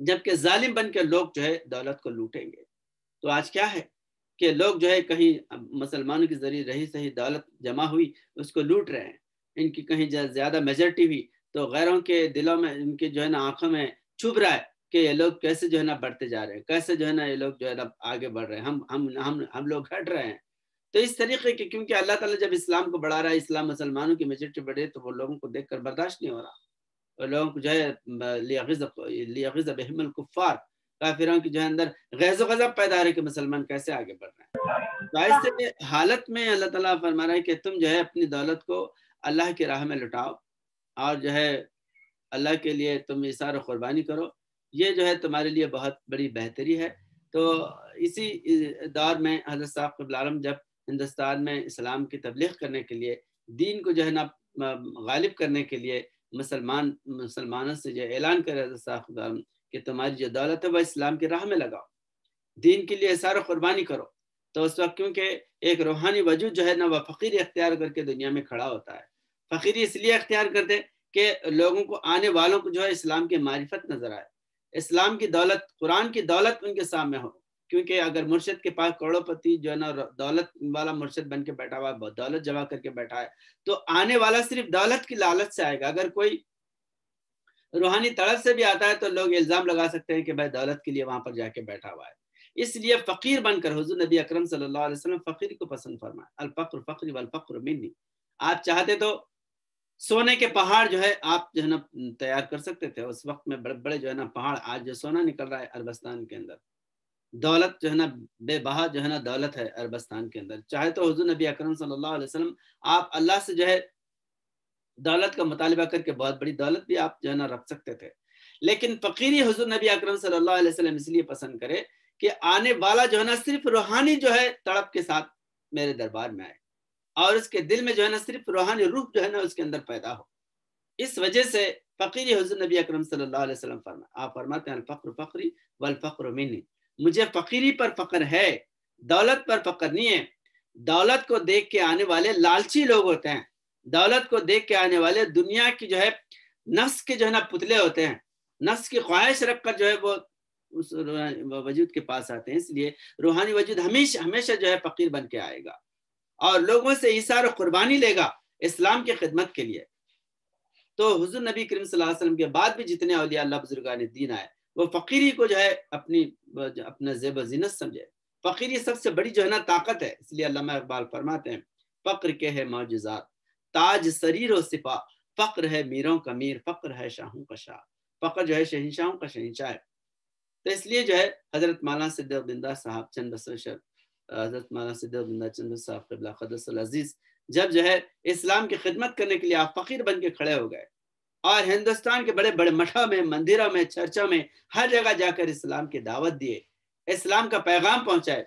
जबकि जालिम बन के लोग जो है दौलत को लूटेंगे। तो आज क्या है? कि लोग जो है कहीं मुसलमानों के ज़रिए रही सही दौलत जमा हुई, उसको लूट रहे हैं। इनकी कहीं ज़्यादा मेजोरिटी हुई तो गैरों के दिलों में, इनके जो है ना आँखों में चुभ रहा है कि ये लोग कैसे जो है ना बढ़ते जा रहे हैं, कैसे जो है ना ये लोग जो है ना आगे बढ़ रहे हैं। हम हम हम हम लोग घट रहे हैं। तो इस तरीके के, क्योंकि अल्लाह ताला जब इस्लाम को बढ़ा रहा है, इस्लाम मुसलमानों की मेजोरिटी बढ़े तो वो लोगों को देखकर बर्दाश्त नहीं हो रहा। और लोगों को जो है कुफ़ार काफिरों की जो है अंदर गैज़ गजब पैदा है कि मुसलमान कैसे आगे बढ़ रहे हैं। तो ऐसे हालत में अल्लाह ताला फरमा रहा है कि तुम जो है अपनी दौलत को अल्लाह की राह में लुटाओ और जो है अल्लाह के लिए तुम इशार कुर्बानी करो। ये जो है तुम्हारे लिए बहुत बड़ी बेहतरी है। तो इसी दौर में हज़रत साहब आलम जब हिंदुस्तान में इस्लाम की तबलीग करने के लिए, दीन को जो है ना गालिब करने के लिए मुसलमान, मुसलमानों से जो ऐलान करे हज़रत साहब कि तुम्हारी जो दौलत है वह इस्लाम की राह में लगाओ। दीन के लिए सारा कुर्बानी करो। तो उस वक्त क्योंकि एक रूहानी वजूद जो है ना, वह फ़कीर अख्तियार करके दुनिया में खड़ा होता है। फ़कीरी इसलिए अख्तियार करते कि लोगों को आने वालों को जो है इस्लाम की मारिफत नज़र आए। इस्लाम की दौलत, कुरान की दौलत उनके सामने हो। क्योंकि अगर मुर्शद के पास करोड़पति जो है ना, दौलत वाला मुर्शद बन के बैठा हुआ है दौलत जमा करके बैठा है तो आने वाला सिर्फ़ दौलत की लालच से आएगा। अगर कोई रूहानी तड़प से भी आता है तो लोग इल्ज़ाम लगा सकते हैं कि भाई दौलत के लिए वहाँ पर जाके बैठा हुआ है। इसलिए फ़कीर बनकर हुजूर नबी अकरम सल्लल्लाहु अलैहि वसल्लम फ़कीर को पसंद फरमाए। अल फ़क्र फ़क्र वल फ़क्र मिन्नी। आप चाहते तो सोने के पहाड़ जो है आप जो है ना तैयार कर सकते थे। उस वक्त में बड़े बड़े जो है ना पहाड़ आज जो सोना निकल रहा है अरबस्तान के अंदर। दौलत जो है ना बेबहा जो है ना दौलत है अरबस्तान के अंदर। चाहे तो हुजूर नबी अकरम सल्लल्लाहु अलैहि वसल्लम आप अल्लाह से जो है दौलत का मुतालबा करके बहुत बड़ी दौलत भी आप जो है ना रख सकते थे। लेकिन फ़कीरी हजूर नबी अक्रम वसल्लम इसलिए पसंद करे कि आने वाला जो है ना सिर्फ़ रूहानी जो है तड़प के साथ मेरे दरबार में आए और उसके दिल में जो है ना सिर्फ़ रूहानी रूह जो है ना उसके अंदर पैदा हो। इस वजह से फ़कीरी हजूर नबी अक्रम वसल्लम फरमा, आप फरमाते हैं फ़क्र फ़क्री वल फ़क्र मिनी मुझे फ़कीरी पर फ़क्र है, दौलत पर फ़क्र नहीं है। दौलत को देख के आने वाले लालची लोग होते हैं। दौलत को देख के आने वाले दुनिया की जो है, नफ्स के जो है ना पुतले होते हैं। नफ्स की ख्वाहिश रखकर जो है वो उस वजूद के पास आते हैं। इसलिए रूहानी वजूद हमेशा हमेशा जो है फकीर बन के आएगा। और लोगों से इशार कुर्बानी लेगा इस्लाम की खिदमत के लिए। तो हुजूर नबी करीम वसल्लम के बाद भी जितने अलिया अल्लाह बुजुर्गान दीन आए, वो फ़कीरी को जो है अपनी अपना जेब जीनत समझे। फ़कीरी सबसे बड़ी जो है ना ताकत है, इसलिए अल्लाह इकबाल फरमाते हैं, फ़क्र के है मौजात ताज शरीर और सिपा फ़क्र है मीरों का मीर फ़क्र है शाहों का शाह। फ़क्र जो है शहनशाहों का शहनशाह है। तो इसलिए जो है हज़रत मौलाना सिद्दबिंदा साहब चंद हज़रत मौलाना सिद्दबिंदा चंद साहब कबला खदस अज़ीज़, जब जो है इस्लाम की खिदमत करने के लिए आप फ़कीर बन के खड़े हो गए। और हिंदुस्तान के बड़े बड़े मठों में, मंदिरों में, चर्चों में हर जगह जाकर इस्लाम की दावत दिए, इस्लाम का पैगाम पहुँचाए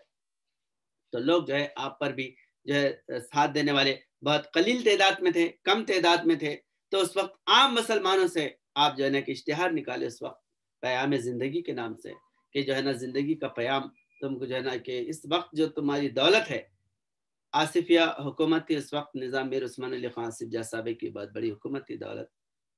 तो लोग जो है आप पर भी जो है साथ देने वाले बहुत कलील तादाद में थे, कम तादाद में थे तो उस वक्त आम मुसलमानों से आप जो है ना कि इश्तहार निकाले उस वक्त, प्याम ज़िंदगी के नाम से, कि जो है ना ज़िंदगी का प्याम तुमको जो है ना कि इस वक्त जो तुम्हारी दौलत है, आसिफिया हुकूमत थी उस वक्त निज़ाम मीर उस्मान अली खान सिब्जा साबे की बहुत बड़ी हुकूमत थी दौलत,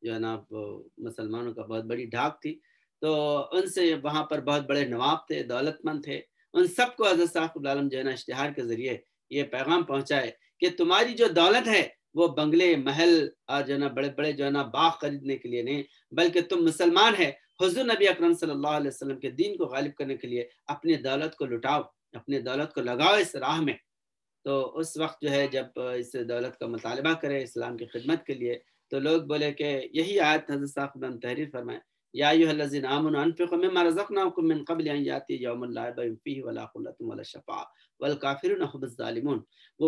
जो है ना मुसलमानों का बहुत बड़ी ढाक थी तो उनसे वहाँ पर बहुत बड़े नवाब थे, दौलतमंद थे, उन सबको हज़रत साहब आलम जो है ना इश्तहार के ज़रिए ये पैगाम पहुँचाए कि तुम्हारी जो दौलत है, वो बंगले, महल और जो ना बड़े बड़े जो है ना, बाग खरीदने के लिए नहीं, बल्कि तुम मुसलमान है, हजूर नबी अकरम सल्लल्लाहु के दीन को गालिब करने के लिए अपनी दौलत को लुटाओ, अपनी दौलत को लगाओ इस राह में। तो उस वक्त जो है, जब इस दौलत का मुतालबा करें, इस्लाम की खिदमत के लिए तो लोग बोले कि यही आयत हज़रत साहब तहरीर फरमाए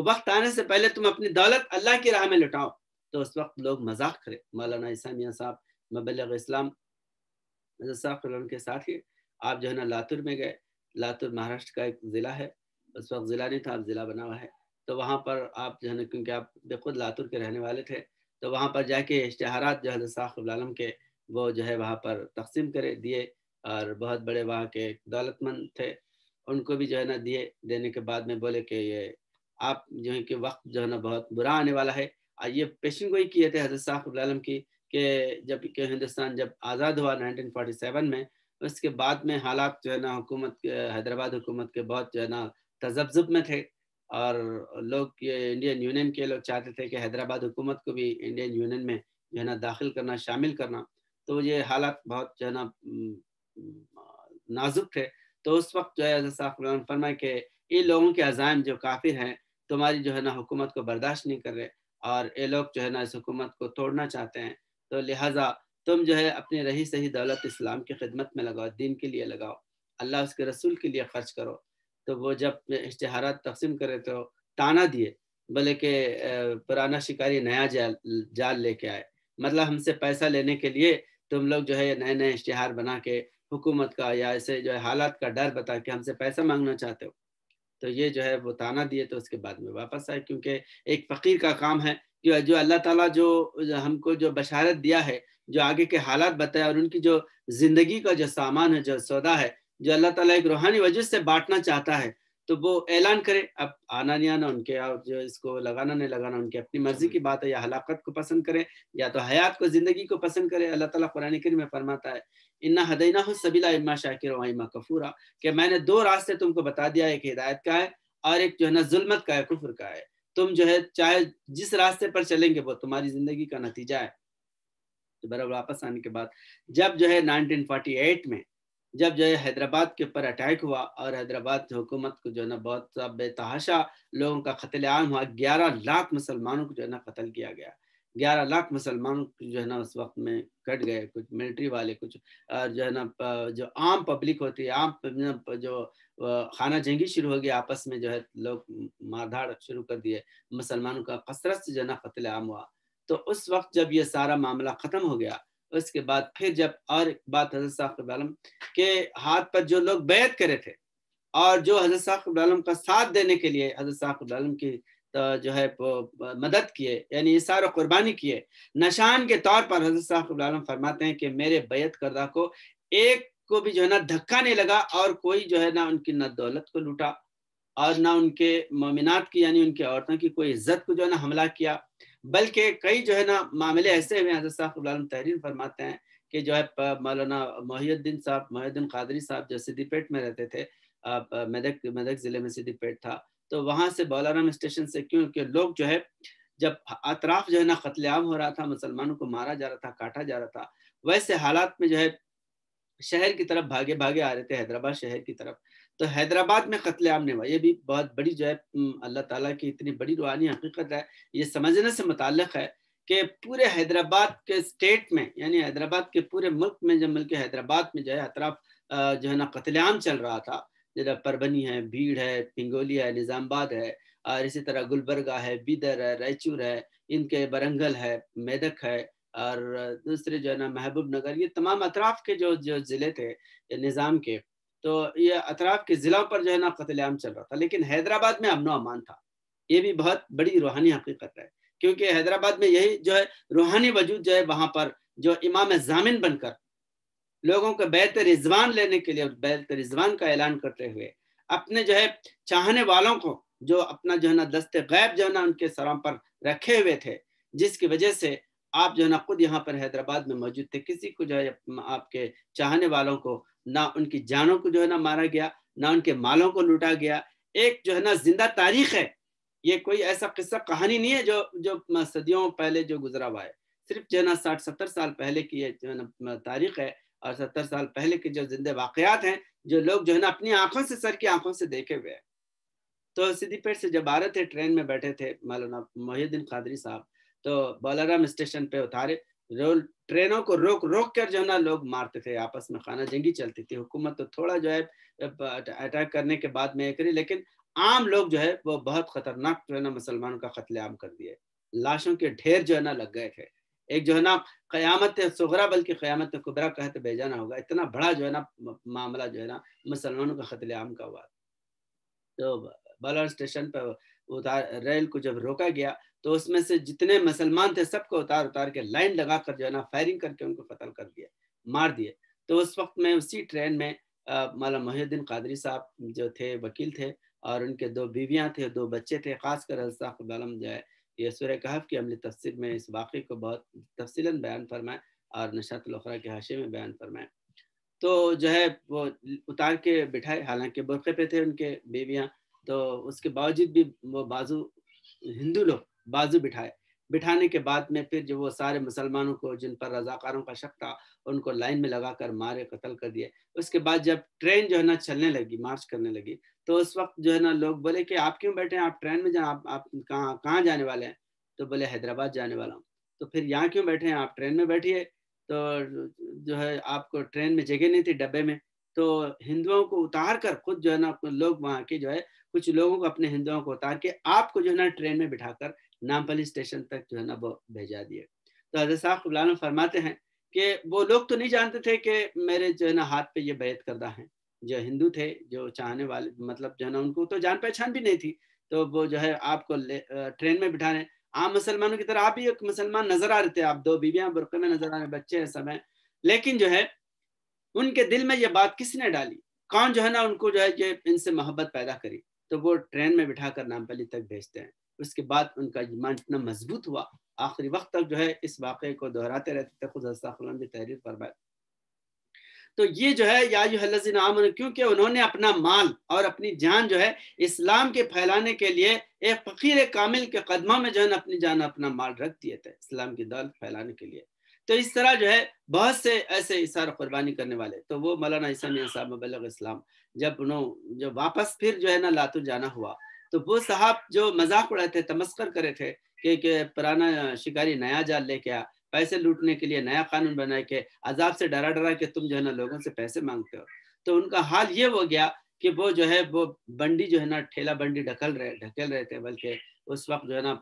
वक्त आने से पहले तुम अपनी दौलत अल्लाह की राह में लुटाओ तो उस वक्त लोग मज़ाक मौलाना साहब इस्लाम के साथ ही आप जो है ना लातुर में गए लातुर महाराष्ट्र का एक ज़िला है उस वक्त ज़िला नहीं था अब ज़िला बना हुआ है तो वहाँ पर आप जो है ना क्योंकि आप खुद लातुर के रहने वाले थे तो वहाँ पर जाके इश्तहारात जो है साखिब के वो जो है वहाँ पर तकसीम करे, दिए और बहुत बड़े वहाँ के दौलतमंद थे। उनको भी जो है ना दिए। देने के बाद में बोले कि ये आप जो है कि वक्त जो है ना बहुत बुरा आने वाला है। और ये पेशन गोई किए थे हज़रत साहब की कि जब कि हिंदुस्तान जब आज़ाद हुआ 1947 में, उसके बाद में हालात जो है ना हुकूमत हैदराबाद हुकूमत के बहुत जो है ना तजब्जुब में थे। और लोग ये इंडियन यूनियन के लोग चाहते थे कि हैदराबाद हुकूमत को भी इंडियन यूनियन में जो है ना दाखिल करना, शामिल करना। तो ये हालात बहुत जो है ना नाजुक थे। तो उस वक्त जो है फरमाए कि ये लोगों के अजायम जो काफिर हैं, तुम्हारी जो है ना हुकूमत को बर्दाश्त नहीं कर रहे और ये लोग जो है ना इस हुकूमत को तोड़ना चाहते हैं। तो लिहाजा तुम जो है अपनी रही सही दौलत इस्लाम की खिदमत में लगाओ, दीन के लिए लगाओ। अल्लाह उसके रसूल के लिए खर्च करो। तो वो जब इश्तहार तकसीम करे तो ताना दिए, बोले कि पुराना शिकारी नया जाल जाल लेके आए। मतलब हमसे पैसा लेने के लिए तुम लोग जो है नए नए इश्तहार बना के हुकूमत का या ऐसे जो है हालात का डर बता के हमसे पैसा मांगना चाहते हो। तो ये जो है वो ताना दिए तो उसके बाद में वापस आए क्योंकि एक फ़कीर का काम है जो जो अल्लाह ताला जो हमको जो बशारत दिया है, जो आगे के हालात बताए और उनकी जो ज़िंदगी का जो सामान है, जो सौदा है, जो अल्लाह ताला एक रूहानी वजह से बांटना चाहता है तो वो ऐलान करे, अब आना नहीं आना, उनके जो इसको लगाना नहीं लगाना, उनकी अपनी मर्ज़ी की बात है, या हलाकत को पसंद करे, या तो हयात को, ज़िंदगी को पसंद करे, अल्लाह ताला कुरान करीम में फरमाता है, इन्ना हदैना हो सबीला इम्मा शाकिर इमा कफूरा कि मैंने दो रास्ते तुमको बता दिया, एक हिदायत का है और एक जो है ना जुल्मत का है, कुफर का है। तुम जो है, चाहे जिस रास्ते पर चलेंगे, वो तुम्हारी ज़िंदगी का नतीजा है। तो बराबर वापस आने के बाद, जब जो है 1948 में जब जो है हैदराबाद के ऊपर अटैक हुआ और हैदराबाद की हुकूमत को जो है ना बहुत बेतहाशा लोगों का कत्लेआम हुआ। ग्यारह लाख मुसलमानों को जो है ना कत्ल किया गया। ग्यारह लाख मुसलमान जो है ना उस वक्त में कट गए कुछ मिलिट्री वाले, कुछ जो है ना जो आम पब्लिक होती है, आम जो खाना जंगी शुरू हो गया, आपस में जो है लोग मारधाड़ शुरू कर दिए, मुसलमानों का कसरत से जो है ना कत्लेआम हुआ। तो उस वक्त जब ये सारा मामला ख़त्म हो गया उसके बाद फिर जब और बात हज़रत साहब के हाथ पर जो लोग बैत करे थे और जो हज़रत साहब का साथ देने के लिए हज़रत साहब की तो जो है मदद किए, यानी इसार कुर्बानी किए, नशान के तौर पर हज़रत साहब फरमाते हैं कि मेरे बैत करदा को एक को भी जो है ना धक्का नहीं लगा और कोई जो है ना उनकी न दौलत को लूटा और ना उनके मोमिनात की, यानी उनकी औरतों की कोई इज़्ज़त को जो है ना हमला किया। बल्कि कई जो है ना मामले ऐसे हुए हज़रत साहब तहरीर फरमाते हैं कि जो है मौलाना मोहिउद्दीन साहब मोहिउद्दीन कादरी साहब जो सिद्दीपेट में रहते थे मेदक मेदक ज़िले में सिद्दीपेट था तो वहाँ से बौलाराम स्टेशन से क्योंकि लोग जो है, जब अतराफ जो है ना कत्लेआम हो रहा था, मुसलमानों को मारा जा रहा था, काटा जा रहा था, वैसे हालात में जो है शहर की तरफ़ भागे भागे आ रहे थे, हैदराबाद शहर की तरफ़। तो हैदराबाद में कत्लेआम नहीं हुआ ये भी बहुत बड़ी जो है अल्लाह ताला की इतनी बड़ी रूहानी हकीकत है। ये समझने से मुतक है कि पूरे हैदराबाद के स्टेट में, यानी हैदराबाद के पूरे मुल्क में, जब मिल हैदराबाद में जो है अतराफ जो है ना कत्लेआम चल रहा था। जैसे परबनी है, भीड़ है, पिंगोली है, निज़ामबाद है, और इसी तरह गुलबर्गा है, बीदर है, रायचूर है, इनके बरंगल है, मेदक है, और दूसरे जो है ना महबूब नगर, ये तमाम अतराफ के जो जो ज़िले थे, निज़ाम के तो ये अतराफ के ज़िलों पर जो है ना कतलेआम चल रहा था। लेकिन हैदराबाद में अमनो अमान था। ये भी बहुत बड़ी रूहानी हकीकत है। क्योंकि हैदराबाद में यही जो है रूहानी वजूद जो है वहाँ पर जो इमाम जामिन बनकर लोगों को बैत रिजवान लेने के लिए बैत रिजवान का ऐलान करते हुए अपने जो है चाहने वालों को जो अपना जो है ना दस्ते गैब जो है ना उनके सरों पर रखे हुए थे, जिसकी वजह से आप जो है ना खुद यहाँ पर हैदराबाद में मौजूद थे। किसी को जो है आपके चाहने वालों को ना उनकी जानों को जो है ना मारा गया, ना उनके मालों को लूटा गया। एक जो है ना ज़िंदा तारीख है। ये कोई ऐसा किस्सा, कहानी नहीं है जो जो सदियों पहले जो गुजरा हुआ है। सिर्फ़ जो है ना साठ, सत्तर साल पहले की जो है ना तारीख है और सत्तर साल पहले के जो जिंदे वाकयात हैं, जो लोग जो है ना अपनी आँखों से, सर की आँखों से देखे हुए हैं। तो सिद्दीपेट से जब आ रहे थे, ट्रेन में बैठे थे, मौलाना मोहिद्दीन कादरी साहब तो बलाराम स्टेशन पे उतारे। रोल, ट्रेनों को रोक रोक कर जो ना लोग मारते थे आपस में खाना, जंगी चलती थी, हुकूमत तो थोड़ा जो है अटैक करने के बाद में करी, लेकिन आम लोग जो है, वो बहुत खतरनाक जो है ना मुसलमानों का कत्लेआम कर दिए। लाशों के ढेर जो है ना लग गए थे। एक जो है ना, क़यामत सुगरा, बल्कि क़यामत कुबरा कहे तो बेजाना होगा। इतना बड़ा जो है ना मामला जो है ना, मुसलमानों का कत्लेआम का हुआ। तो बलर स्टेशन पर उतार, रेल को जब रोका गया तो उसमें से जितने मुसलमान थे, सबको उतार उतार के लाइन लगा कर जो है ना फायरिंग करके उनको कत्ल कर दिया, मार दिए तो उस वक्त में उसी ट्रेन में मौलाना मोहुद्दीन कादरी साहब जो थे, वकील थे, और उनके दो बीवियाँ थे, दो बच्चे थे, खासकर अलसाम जो है, ये सुर कहफ की अमली तफसर में इस वाक़े को बहुत तफसीला बयान फरमाए, और नशातलखरा के हाशे में बयान फरमाए। तो जो है, वो उतार के बिठाए, हालाँकि बुरखे पे थे उनके बीवियाँ तो उसके बावजूद भी वो बाजू हिंदू लोग बाजू बिठाए। बिठाने के बाद में फिर जो वो सारे मुसलमानों को जिन पर रजाकारों का शक था उनको लाइन में लगाकर मारे कत्ल कर दिए। उसके बाद जब ट्रेन जो है ना चलने लगी मार्च करने लगी तो उस वक्त जो है ना लोग बोले कि आप क्यों बैठे हैं? आप ट्रेन में जा आप, आप कहाँ कहाँ जाने वाले हैं? तो बोले हैदराबाद जाने वाला हूँ। तो फिर यहाँ क्यों बैठे हैं? आप ट्रेन में बैठिए। तो जो है आपको ट्रेन में जगह नहीं थी डब्बे में। तो हिंदुओं को उतार कर खुद जो है ना लोग वहाँ के जो है कुछ लोगों को अपने हिंदुओं को उतार के आपको जो है ना ट्रेन में बिठाकर नामपली स्टेशन तक जो है ना वो भेजा दिए। तो हज़रत साहब फरमाते हैं कि वो लोग तो नहीं जानते थे कि मेरे जो है ना हाथ पे ये बैत करदा है। जो हिंदू थे, जो चाहने वाले मतलब जो है ना उनको तो जान पहचान भी नहीं थी। तो वो जो है आपको ट्रेन में बिठाने आम मुसलमानों की तरह आप भी एक मुसलमान नज़र आ रहे थे। आप दो बीवियाँ बुरके में नज़र आ रहे बच्चे हैं हैं। लेकिन जो है उनके दिल में ये बात किसने डाली? कौन जो है ना उनको जो है ये इनसे मोहब्बत पैदा करी? तो वो ट्रेन में बिठा बिठाकर नामपली तक भेजते हैं। उसके बाद उनका ईमान इतना मज़बूत हुआ, आखिरी वक्त तक जो है इस वाक़े को दोहराते रहते थे, खुद भी तहरीर फरमाए तो ये जो है याजिन क्योंकि उन्होंने अपना माल और अपनी जान जो है इस्लाम के फैलाने के लिए एक फ़कीर कामिल के कदमों में जो है अपनी जान, अपना माल रख दिए थे, इस्लाम की दौलत फैलाने के लिए। तो इस तरह जो है, बहुत से ऐसे इशार कुर्बानी करने वाले तो वो मौलाना ईसा साहब मुबलग इस्लाम जब उन्होंने जब वापस फिर जो है ना लातू जाना हुआ तो वो साहब जो मज़ाक उड़ाए थे तमस्कर करे थे कि, कि पुराना शिकारी नया जाल लेके आ पैसे लूटने के लिए नया कानून बनाए के अजाब से डरा डरा के तुम जो है ना लोगों से पैसे मांगते हो। तो उनका हाल ये हो गया कि वो जो है वो बंडी जो है ना ठेला बंडी ढकल रहे ढकेल रहे थे बल्कि उस वक्त जो है ना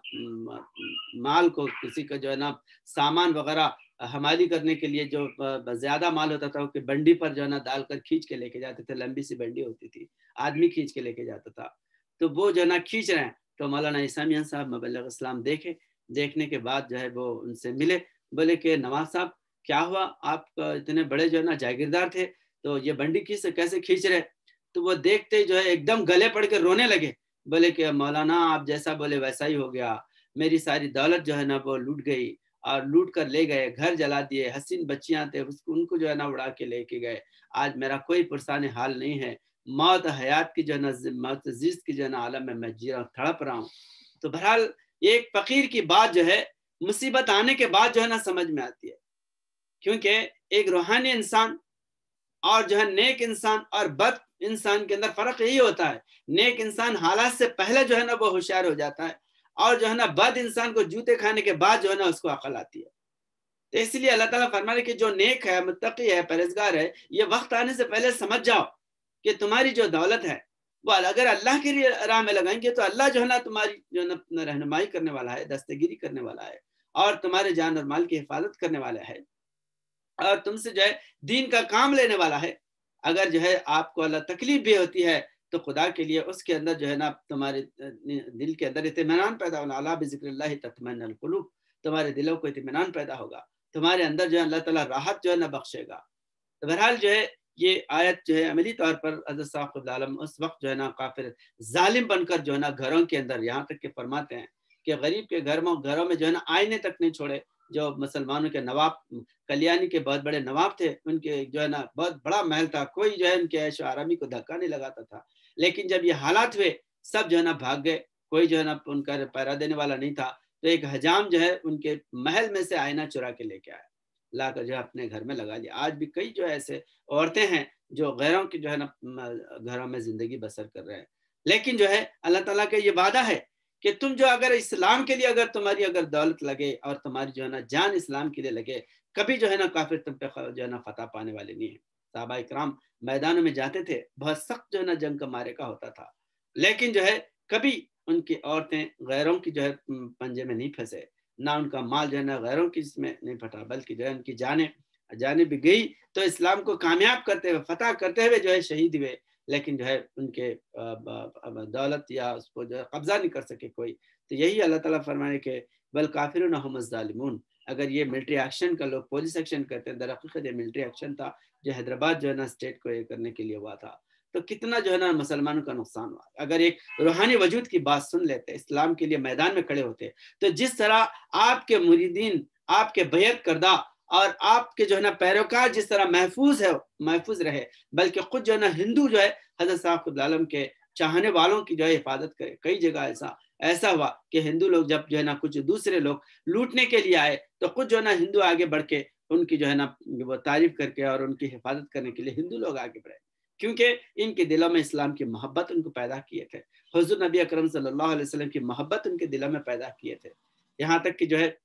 माल को किसी का जो है ना सामान वगैरह हमारी करने के लिए जो ज़्यादा माल होता था कि बंडी पर जो है ना डालकर खींच के लेके जाते थे, लंबी सी बंडी होती थी, आदमी खींच के लेके जाता था। तो वो जो है ना खींच रहे हैं तो मौलाना ईसामियन साहब मबल इस्लाम देखे। देखने के बाद जो है वो उनसे मिले, बोले कि नवाज़ साहब, क्या हुआ? आप इतने बड़े जो है ना जागीरदार थे तो ये बंडी किस, कैसे खींच रहे? तो वो देखते जो है एकदम गले पड़ के रोने लगे। बोले कि मौलाना, आप जैसा बोले वैसा ही हो गया। मेरी सारी दौलत जो है ना वो लूट गई। और लूट कर ले गए, घर जला दिए, हसीन बच्चियाँ थे उसको उनको जो है ना उड़ा के लेके गए। आज मेरा कोई पुरसान हाल नहीं है। मौत हयात की जो है ना मौत जीत की जो है ना आलम में मैं जी रहा हूँ तड़प रहा हूँ। तो बहरहाल, एक फकीर की बात जो है, मुसीबत आने के बाद जो है ना समझ में आती है। क्योंकि एक रूहानी इंसान और जो है नेक इंसान और बद इंसान के अंदर फ़र्क यही होता है। नेक इंसान हालात से पहले जो है ना वो होशियार हो जाता है। और जो है ना, बद इंसान को जूते खाने के बाद जो है ना, उसको अकल आती है। तो इसलिए अल्लाह ताला फरमा रहे कि जो नेक है, मुत्तकी है, परहेजगार है, ये वक्त आने से पहले समझ जाओ कि तुम्हारी जो दौलत है, वो अगर अल्लाह के लिए राह में लगाएँगे तो अल्लाह जो है ना, तुम्हारी जो है ना रहनुमाई करने वाला है, दस्तगिरी करने वाला है, और तुम्हारे जान और माल की हिफाजत करने वाला है, और तुमसे जो है, दीन का काम लेने वाला है। अगर जो है, आपको अल्लाह तकलीफ़ भी होती है तो खुदा के लिए उसके अंदर जो है ना, तुम्हारे दिल के अंदर इतमान पैदा होना, अला बिक्र तुम्हारे दिलों को इतमान पैदा होगा। तुम्हारे अंदर जो है अल्लाह ताला राहत जो है ना बख्शेगा। तो बहरहाल जो है, ये आयत जो है अमली तौर पर हज़रत साहब उस वक्त जो है ना काफिर, जालिम बनकर जो है ना घरों के अंदर यहाँ तक के फरमाते हैं कि गरीब के घर में, घरों में जो है ना आईने तक नहीं छोड़े। जो मुसलमानों के नवाब, कल्याणी के बहुत बड़े नवाब थे, उनके जो है ना बहुत बड़ा महल था। कोई जो है उनके ऐशो आरामी को धक्का नहीं लगाता था। लेकिन जब ये हालात हुए सब जो है ना भाग गए कोई जो है ना उनका पैरा देने वाला नहीं था तो एक हजाम जो है उनके महल में से आईना चुरा के लेके आया लाकर जो है अपने घर में लगा लिया आज भी कई जो ऐसे औरतें हैं जो गैरों की जो है ना घरों में ज़िंदगी बसर कर रहे हैं लेकिन जो है अल्लाह ताला का ये वादा है कि तुम जो अगर इस्लाम के लिए अगर तुम्हारी अगर दौलत लगे और तुम्हारी जो है ना जान इस्लाम के लिए लगे कभी जो है ना काफिर तुम पे जो है ना फतह पाने वाले नहीं है साहबा इक्राम मैदानों में जाते थे, बहुत सख्त जो है ना जंग मारे का होता था। लेकिन जो है, कभी उनकी औरतें गैरों की जो है पंजे में नहीं फंसे। ना उनका माल जो है, ना गैरों की इसमें नहीं फटा, बल्कि जो है उनकी जाने जाने भी गई। तो इस्लाम को कामयाब करते हुए, फतह करते हुए जो है शहीद हुए। लेकिन जो है, उनके दौलत या उसको जो है कब्जा नहीं कर सके कोई। तो यही अल्लाह ताला फरमाने के, बल काफिर नमजालिमून अगर ये मिलिट्री एक्शन का लोग पुलिस एक्शन करते हैं, दरअसल ये मिलिट्री एक्शन था, जो हैदराबाद जो है ना स्टेट को ये करने के लिए हुआ था। तो कितना जो है ना, मुसलमानों का नुकसान हुआ। अगर एक रूहानी वजूद की बात सुन लेते, इस्लाम के लिए मैदान में खड़े होते तो जिस तरह आपके मुरीदीन, आपके बैत करदा और आपके जो है ना, पैरोकार जिस तरह महफूज है, महफूज रहे, बल्कि खुद जो है ना, हिंदू जो है, हज़रत साहब आलम के चाहने वालों की जो है हिफाजत करे, कई जगह ऐसा ऐसा हुआ कि हिंदू लोग जब जो है ना कुछ दूसरे लोग लूटने के लिए आए तो खुद जो है ना हिंदू आगे बढ़ के उनकी जो है ना वो तारीफ़ करके और उनकी हिफाजत करने के लिए हिंदू लोग आगे बढ़े। क्योंकि इनके दिलों में इस्लाम की मोहब्बत उनको पैदा किए थे। हजूर नबी अकरम वसल्लम की मोहब्बत उनके दिलों में पैदा किए थे। यहाँ तक कि जो है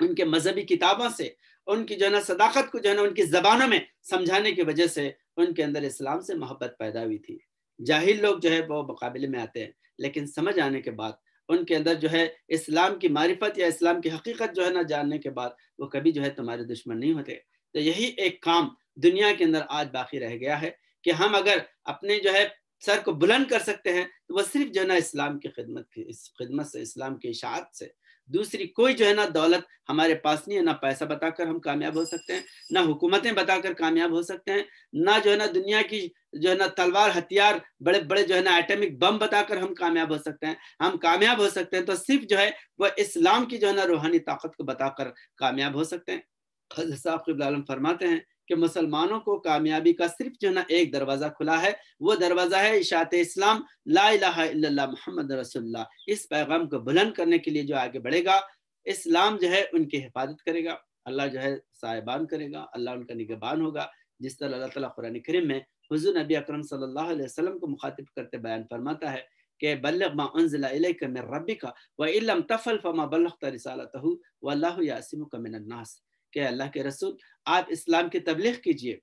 उनके मजहबी किताबों से, उनकी जो है ना सदाकत को जो है ना उनकी जबानों में समझाने की वजह से उनके अंदर इस्लाम से मोहब्बत पैदा हुई थी। जाहिल लोग जो है वो मुकाबले में आते हैं, लेकिन समझ आने के बाद, उनके अंदर जो है इस्लाम की मारिफत या इस्लाम की हकीकत जो है ना जानने के बाद, वो कभी जो है तुम्हारे दुश्मन नहीं होते। तो यही एक काम दुनिया के अंदर आज बाकी रह गया है कि हम अगर अपने जो है सर को बुलंद कर सकते हैं तो वह सिर्फ़ जो है ना इस्लाम की खिदमत की, इस खिदमत से, इस्लाम की इशात से। दूसरी, कोई जो है ना दौलत हमारे पास नहीं है, ना पैसा बताकर हम कामयाब हो सकते हैं, ना हुकूमतें बताकर कामयाब हो सकते हैं, ना जो है ना दुनिया की जो है ना, तलवार, हथियार बड़े बड़े जो है ना एटॉमिक बम बताकर हम कामयाब हो सकते हैं। हम कामयाब हो सकते हैं तो सिर्फ़ जो है वह इस्लाम की जो है ना, रूहानी ताकत को बताकर कामयाब हो सकते हैं। साहब फरमाते हैं कि मुसलमानों को कामयाबी का सिर्फ़ जो है ना, एक दरवाज़ा खुला है। वो दरवाज़ा है इशात इस्लाम लाला मोहम्मद रसुल्ला इस पैगाम को बुलंद करने के लिए जो आगे बढ़ेगा, इस्लाम जो है, उनकी हिफाजत करेगा। अल्लाह जो है साहिबान करेगा। अल्लाह उनका निगहबान होगा। जिस तरह अल्लाह ताला करीम में हुजूर नबी अकरम सल्लल्लाहु को मुखातिब करते बयान फरमाता है कि, बल्लग मा उनजिला इलैका मिन तफल फमा बल्लगत रिसालतहु वल्लाहु यासिमुका कि अल्लाह के रसूल, आप इस्लाम की तबलीग कीजिए।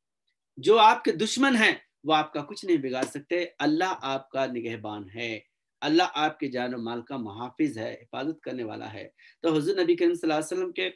जो आपके दुश्मन हैं, वो आपका कुछ नहीं बिगाड़ सकते। अल्लाह आपका निगहबान है। अल्लाह आपके जान माल का मुहाफिज है, हिफाजत करने वाला है। तो हजूर नबी करीम वसल्लम के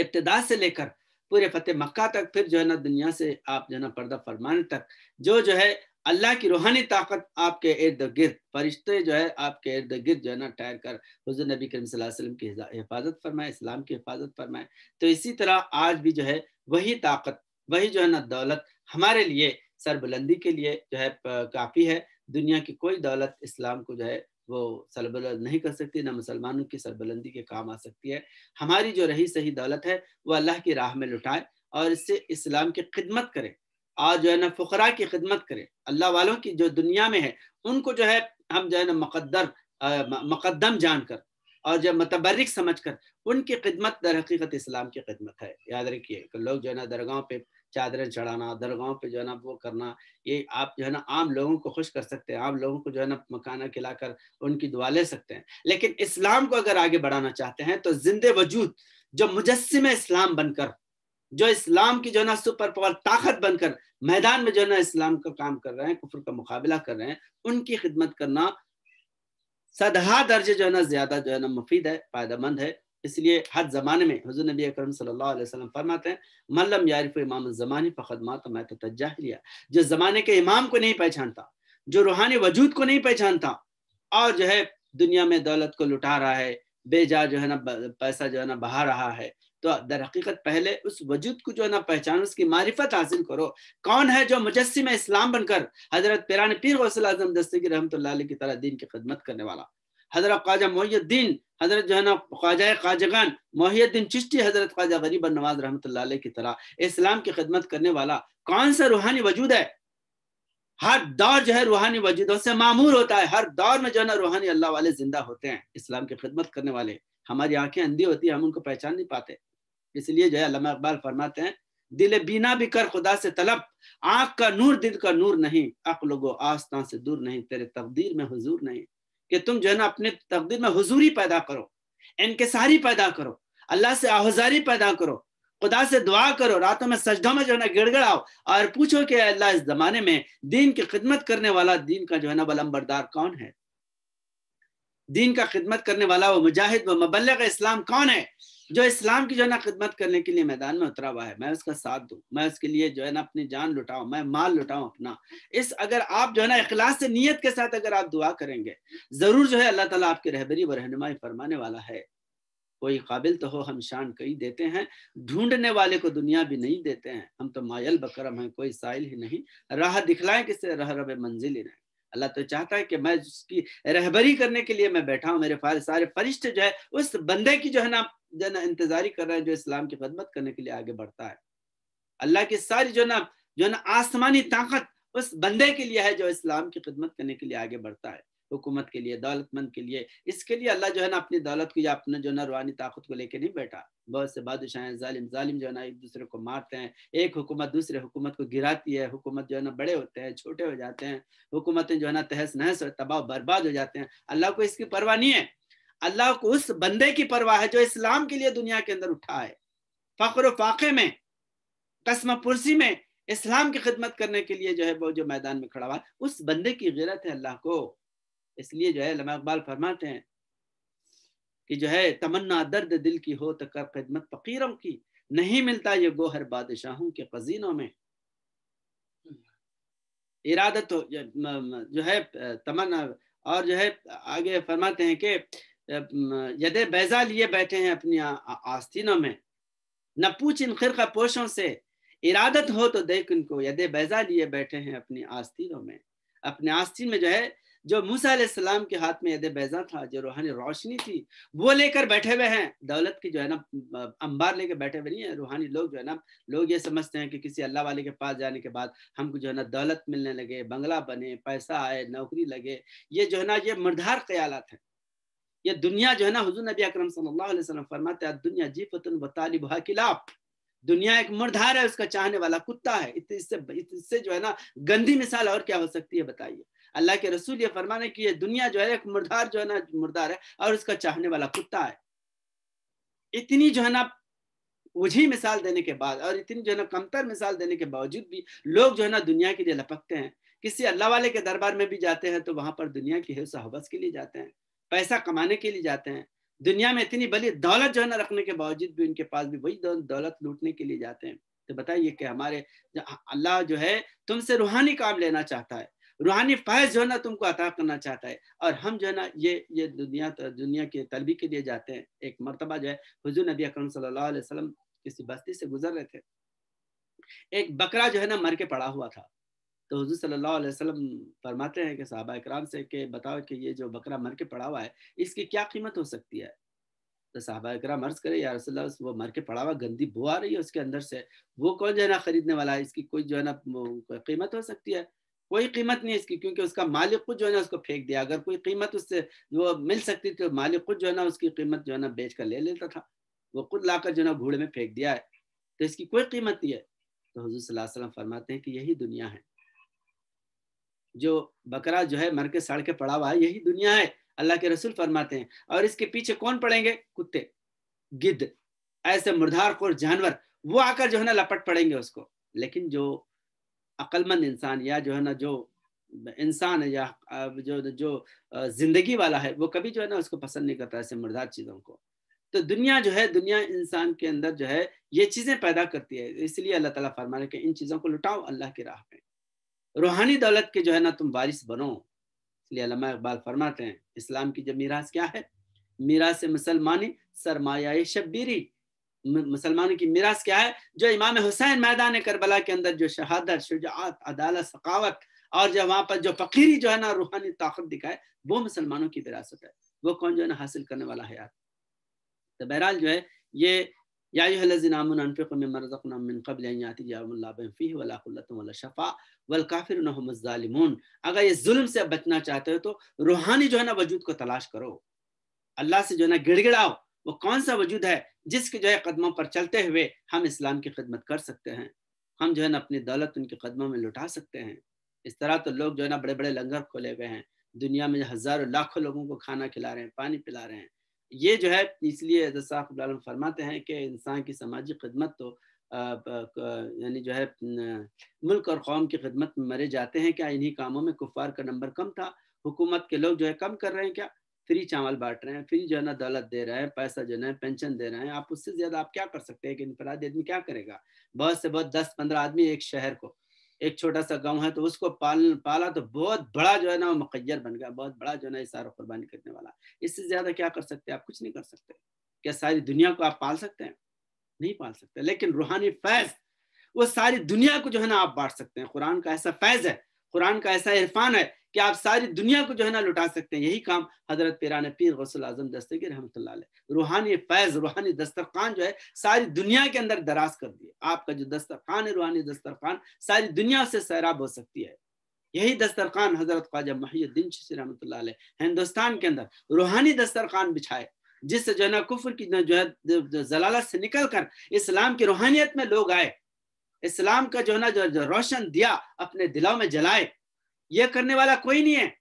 इब्तदा से लेकर पूरे फतेह मक्का तक, फिर जो है ना दुनिया से आप जो है ना पर्दा फरमाने तक, जो जो है अल्लाह की रूहानी ताकत आपके इर्द गिर्द, फरिश्ते जो है आपके इर्द गिर्द जो है ना ठहर कर हजूर नबी करीम वसल्लम की हिफाजत फरमाए, इस्लाम की हिफाजत फरमाए। तो इसी तरह आज भी जो है वही ताकत, वही जो है ना दौलत हमारे लिए सरबुलंदी के लिए जो है काफ़ी है। दुनिया की कोई दौलत इस्लाम को जो है वो सरबुलंद नहीं कर सकती, ना मुसलमानों की सरबुलंदी के काम आ सकती है। हमारी जो रही सही दौलत है, वो अल्लाह की राह में लुटाए और इससे इस्लाम की खिदमत करें। आज जो है ना, फ़ुकरा की खिदमत करें। अल्लाह वालों की जो दुनिया में है, उनको जो है हम जो है ना मुकद्दर मुकदम जानकर और जब मतबरिक समझ कर उनकी खिदमत दर हकीकत इस्लाम की खिदमत है। याद रखिए लोग जो है ना दरगाहों पे चादरें चढ़ाना, दरगाहों पे जो है ना वो करना, ये आप जो है ना आम लोगों को खुश कर सकते हैं, आम लोगों को जो है ना मकाना खिलाकर उनकी दुआ ले सकते हैं। लेकिन इस्लाम को अगर आगे बढ़ाना चाहते हैं तो जिंदे वजूद, जो मुजस्म इस्लाम बनकर, जो इस्लाम की जो है ना सुपर पावर ताकत बनकर मैदान में जो है ना इस्लाम का काम कर रहे हैं, कुफर का मुकाबला कर रहे हैं, उनकी खिदमत करना सदहा दर्जे जो है ना ज़्यादा जो है ना मुफीद है, फ़ायदेमंद है। इसलिए हर जमाने में हजूर नबी अकरम सल्लल्लाहु फरमाते हैं मल्लम यारिफ इमाम जमानी फ़खदमा तो मैं तो लिया जो जमाने के इमाम को नहीं पहचानता, जो रूहानी वजूद को नहीं पहचानता, और जो है दुनिया में दौलत को लुटा रहा है, बेजा जो है ना पैसा जो है ना बहा रहा है तो दर हकीकत पहले उस वजूद को जो है ना पहचान, उसकी मारिफत हासिल करो। कौन है जो मुजस्म इस्लाम बनकर हज़रत पिरान पीर गौसल आज़म दस्तगी रहमत की तरह दीन की खदमत करने वाला? हज़रत ख्वाजा मोहुद्दीन हज़रत जो है ना, ख्वाजा खाजगान मोहुद्दीन चिश्ती हज़रत ख्वाजा गरीब नवाज़ रहमत की तरह, इस्लाम की खिदमत करने वाला कौन सा रूहानी वजूद है? हर दौर जो है रूहानी वजूदों से मामूर होता है। हर दौर में जो है ना रूहानी अल्लाह वाले ज़िंदा होते हैं, इस्लाम की खिदमत करने वाले। हमारी आँखें अंधी होती है, हम उनको पहचान नहीं पाते। इसलिए जो है अल्लाह इकबाल फरमाते हैं, दिल बीना भी कर खुदा से तलब, आँख का नूर, दिल का नूर नहीं। अकलोगो आस्था से दूर नहीं, तेरे तकदीर में हुजूर नहीं। कि तुम जो है ना अपने तकदीर में हुजूरी पैदा करो इनकसारी पैदा करो, अल्लाह से आहुजारी पैदा करो, खुदा से दुआ करो, रातों में सजदों में जो है ना गिड़गड़ाओ और पूछो कि अल्लाह इस जमाने में दीन की खिदमत करने वाला दीन का जो है ना बलम्बरदार कौन है? दीन का खिदमत करने वाला वो मुजाहिद, व मबल्ल इस्लाम कौन है? जो इस्लाम की जो है ना खिदमत करने के लिए मैदान में उतरा हुआ है, मैं उसका साथ दूँ, मैं उसके लिए जो है ना अपनी जान लुटाऊं, मैं माल लुटाऊं अपना। इस अगर आप जो है ना इखलास से नीयत के साथ अगर आप दुआ करेंगे, ज़रूर जो है अल्लाह ताला आपकी रहबरी व रहनुमाई फरमाने वाला है। कोई काबिल तो हो, हम शान कई देते हैं, ढूँढने वाले को दुनिया भी नहीं देते हैं। हम तो मायल बकरम हैं, कोई साइल ही नहीं। राह दिखलाएँ किसे रह रब मंजिल ही नहीं अल्लाह तो चाहता है कि मैं उसकी रहबरी करने के लिए मैं बैठा हूँ, मेरे सारे फरिश्ते जो है, उस बंदे की जो है ना जो ना इंतजारी कर रहा है जो इस्लाम की खदमत करने के लिए आगे बढ़ता है। अल्लाह की सारी जो ना जो ना आसमानी ताकत उस बंदे के लिए है जो इस्लाम की खिदमत करने के लिए आगे बढ़ता है। हुकूमत के लिए, दौलतमंद के लिए। इसके लिए अल्लाह जो है ना अपनी दौलत को या अपने जो है ना रूहानी ताकत को लेकर नहीं बैठा। बहुत से बादशाह हैं, जालिम जालिम जो है ना एक दूसरे को मारते हैं। एक हुकूमत दूसरे हुकूमत को गिराती है। हुकूमत जो है ना बड़े होते हैं, छोटे हो जाते हैं। हुकूमतें जो है ना तहस नहस और तबाह बर्बाद हो जाते हैं। अल्लाह को इसकी परवाह नहीं है। अल्लाह को उस बंदे की परवाह है जो इस्लाम के लिए दुनिया के अंदर उठा है। फ़ख्र फाके में, कस्म पुरसी में इस्लाम की खिदमत करने के लिए जो है वो जो मैदान में खड़ा हुआ, उस बंदे की गिरत है अल्लाह को। इसलिए जो है लमा इकबाल फरमाते हैं कि जो है, तमन्ना दर्द दिल की हो तो कर खिदमत फकीरों की। नहीं मिलता ये गोहर बादशाहों के खजीनों में। इरादत हो, जो है तमन्ना और जो है, आगे फरमाते हैं कि यदे बैजा लिए बैठे हैं अपनी आस्तीनों में, न पूछ इन खिरका पोशों से इरादत हो तो देख इनको, यदे बैजा लिए बैठे हैं अपनी आस्तीनों में। अपने आस्तीन में जो है, जो मूसा सलाम के हाथ में यदे बैजा था, जो रूहानी रोशनी थी, वो लेकर बैठे हुए हैं। दौलत की जो है ना अंबार लेकर बैठे हुए नहीं है, रूहानी लोग जो है ना, लोग ये समझते हैं कि किसी अल्लाह वाले के पास जाने के बाद हमको जो है ना, दौलत मिलने लगे, बंगला बने, पैसा आए, नौकरी लगे, ये जो है ना, ये मर्दार ख्याल हैं। ये दुनिया जो है ना, हुजूर नबी अक्रम वसल्लम फरमाते हैं दुनिया जीफतुन व तालिबहा किलाब। दुनिया एक मुर्धार है, उसका चाहने वाला कुत्ता है। इससे इससे जो है ना, गंदी मिसाल और क्या हो सकती है, बताइए। अल्लाह के रसूल ये फरमाने की ये दुनिया जो है, एक मुर्धार जो है ना, मुर्दार है और उसका चाहने वाला कुत्ता है। इतनी जो है ना, उझी मिसाल देने के बाद और इतनी जो है ना, कमतर मिसाल देने के बावजूद भी लोग जो है ना, दुनिया के लिए लपकते हैं। किसी अल्लाह वाले के दरबार में भी जाते हैं तो वहाँ पर दुनिया की हिस्सा हवस के लिए जाते हैं। पैसा कमाने के लिए जाते हैं। दुनिया में इतनी बड़ी दौलत जो है ना रखने के बावजूद भी उनके पास भी वही दौलत लूटने के लिए जाते हैं। तो बताइए कि हमारे अल्लाह जो है तुमसे रूहानी काम लेना चाहता है। रूहानी फैज जो है ना तुमको अता करना चाहता है। और हम जो है ना ये ये दुनिया दुनिया के तलबी के लिए जाते हैं। एक मरतबा जो है हुजूर नबी अक्रम सल्लल्लाहु अलैहि वसल्लम किसी बस्ती से गुजर रहे थे। एक बकरा जो है ना मर के पड़ा हुआ था। तो हजू वसल्लम फरमाते हैं कि साहबा इकराम से कि बताओ कि ये जो बकरा मर के पड़ा हुआ है, इसकी क्या कीमत हो सकती है? तो साहबा इकराम अर्ज़ करे, या रसोल्ला वो मर के पड़ा हुआ, गंदी बो आ रही है उसके अंदर से, वो कौन जो है ना खरीदने वाला है? इसकी कोई जो है ना कीमत हो सकती है? कोई कीमत नहीं इसकी, क्योंकि उसका मालिक खुद जो है ना उसको फेंक दिया। अगर कोई कीमत उससे वो मिल सकती तो मालिक खुद जो है ना उसकी कीमत जो है ना बेच कर ले लेता था। वो खुद लाकर जो है ना घोड़े में फेंक दिया है। तो इसकी कोई कीमत नहीं है। तो हजूर वसल्लम फरमाते हैं कि यही दुनिया है। जो बकरा जो है मर के सड़ के पड़ा हुआ है, यही दुनिया है। अल्लाह के रसूल फरमाते हैं, और इसके पीछे कौन पड़ेंगे? कुत्ते। गिद्ध, ऐसे मुर्धार खोर जानवर, वो आकर जो है ना लपट पड़ेंगे उसको। लेकिन जो अक्लमंद इंसान या जो है ना जो इंसान है या जो जो ज़िंदगी वाला है, वो कभी जो है ना उसको पसंद नहीं करता ऐसे मुर्दार चीज़ों को। तो दुनिया जो है, दुनिया इंसान के अंदर जो है, ये चीज़ें पैदा करती है। इसलिए अल्लाह ताला फरमाने कि इन चीज़ों को लुटाओ अल्लाह की राह पे। रूहानी दौलत के जो है ना तुम वारिस बनो। इसलिए इकबाल फरमाते हैं, इस्लाम की जब मीरास क्या है? मीरास मुसलमानी सरमाया शब्बीरी। मुसलमानों की मीरास क्या है? जो इमाम हुसैन मैदान करबला के अंदर जो शहादत शुजात अदालत सकावत और जो वहाँ पर जो फकीरी जो है ना रूहानी ताकत दिखाए, वो मुसलमानों की विरासत है। वो कौन जो है ना हासिल करने वाला है यार? तो बहरहाल जो है, ये अगर ये जुल्म से बचना चाहते हो तो रूहानी जो है ना वजूद को तलाश करो अल्लाह से जो है ना गिड़गिड़ाओ वो कौन सा वजूद है जिसके जो है कदमों पर चलते हुए हम इस्लाम की खिदमत कर सकते हैं हम जो है ना अपनी दौलत उनके कदमों में लुटा सकते हैं इस तरह तो लोग जो है ना बड़े बड़े लंगर खोले हुए हैं दुनिया में हज़ारों लाखों लोगों को खाना खिला रहे हैं पानी पिला रहे हैं ये जो है, इसलिए फरमाते हैं कि इंसान की समाजी खिदमत तो यानी जो है मुल्क और कौम की खिदमत में मरे जाते हैं क्या? इन्हीं कामों में कुफार का नंबर कम था? हुकूमत के लोग जो है, कम कर रहे हैं क्या? फ्री चावल बांट रहे हैं, फ्री जो है ना दौलत दे रहे हैं, पैसा जो है पेंशन दे रहे हैं। आप उससे ज़्यादा आप क्या कर सकते हैं कि इनफरादी आदमी क्या करेगा? बहुत से बहुत दस पंद्रह आदमी एक शहर को एक छोटा सा गाँव है तो उसको पाल, पाला तो बहुत बड़ा जो है ना वो मकैर बन गया, बहुत बड़ा जो है ना इशारा कुर्बानी करने वाला। इससे ज़्यादा क्या कर सकते हैं आप? कुछ नहीं कर सकते। क्या सारी दुनिया को आप पाल सकते हैं? नहीं पाल सकते। लेकिन रूहानी फैज, वो सारी दुनिया को जो है ना आप बांट सकते हैं। कुरान का ऐसा फैज है कुरान का ऐसा इरफान है कि आप सारी दुनिया को जो है ना लुटा सकते हैं। यही काम हज़रत पिरान पीर गौसल आज़म दस्तगी रहमत रूहानी फैज, रूहानी दस्तरखान जो है, सारी दुनिया के अंदर दराज कर दिए। आपका जो दस्तरखान है, रूहानी दस्तरखान, सारी दुनिया से सैराब हो सकती है। यही दस्तरखान हज़रत ख्वाजा महिउद्दीन चिश्ती रहमत हिंदुस्तान के अंदर रूहानी दस्तरखान बिछाए, जिससे जो है ना कुफर की जो है जलालत से निकल कर इस्लाम की रूहानियत में लोग आए। इस्लाम का जो है ना जो, जो रोशन दिया अपने दिलों में जलाए ये करने वाला कोई नहीं है।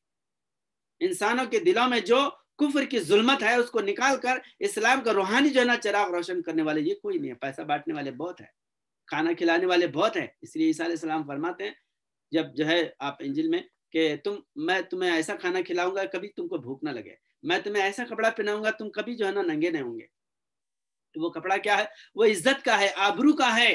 इंसानों के दिलों में जो कुफर की जुल्मत है उसको निकाल कर इस्लाम का रूहानी जो है ना चिराग रोशन करने वाले ये कोई नहीं है। पैसा बांटने वाले बहुत है खाना खिलाने वाले बहुत है। इसलिए ईसा फरमाते हैं जब जो है आप इंजिल में कि तुम मैं तुम्हें ऐसा खाना खिलाऊँगा कभी तुमको भूख ना लगे। मैं तुम्हें ऐसा कपड़ा पहनाऊँगा तुम कभी जो है ना नंगे नहीं होंगे। तो वो कपड़ा क्या है? वो इज़्ज़त का है आबरू का है।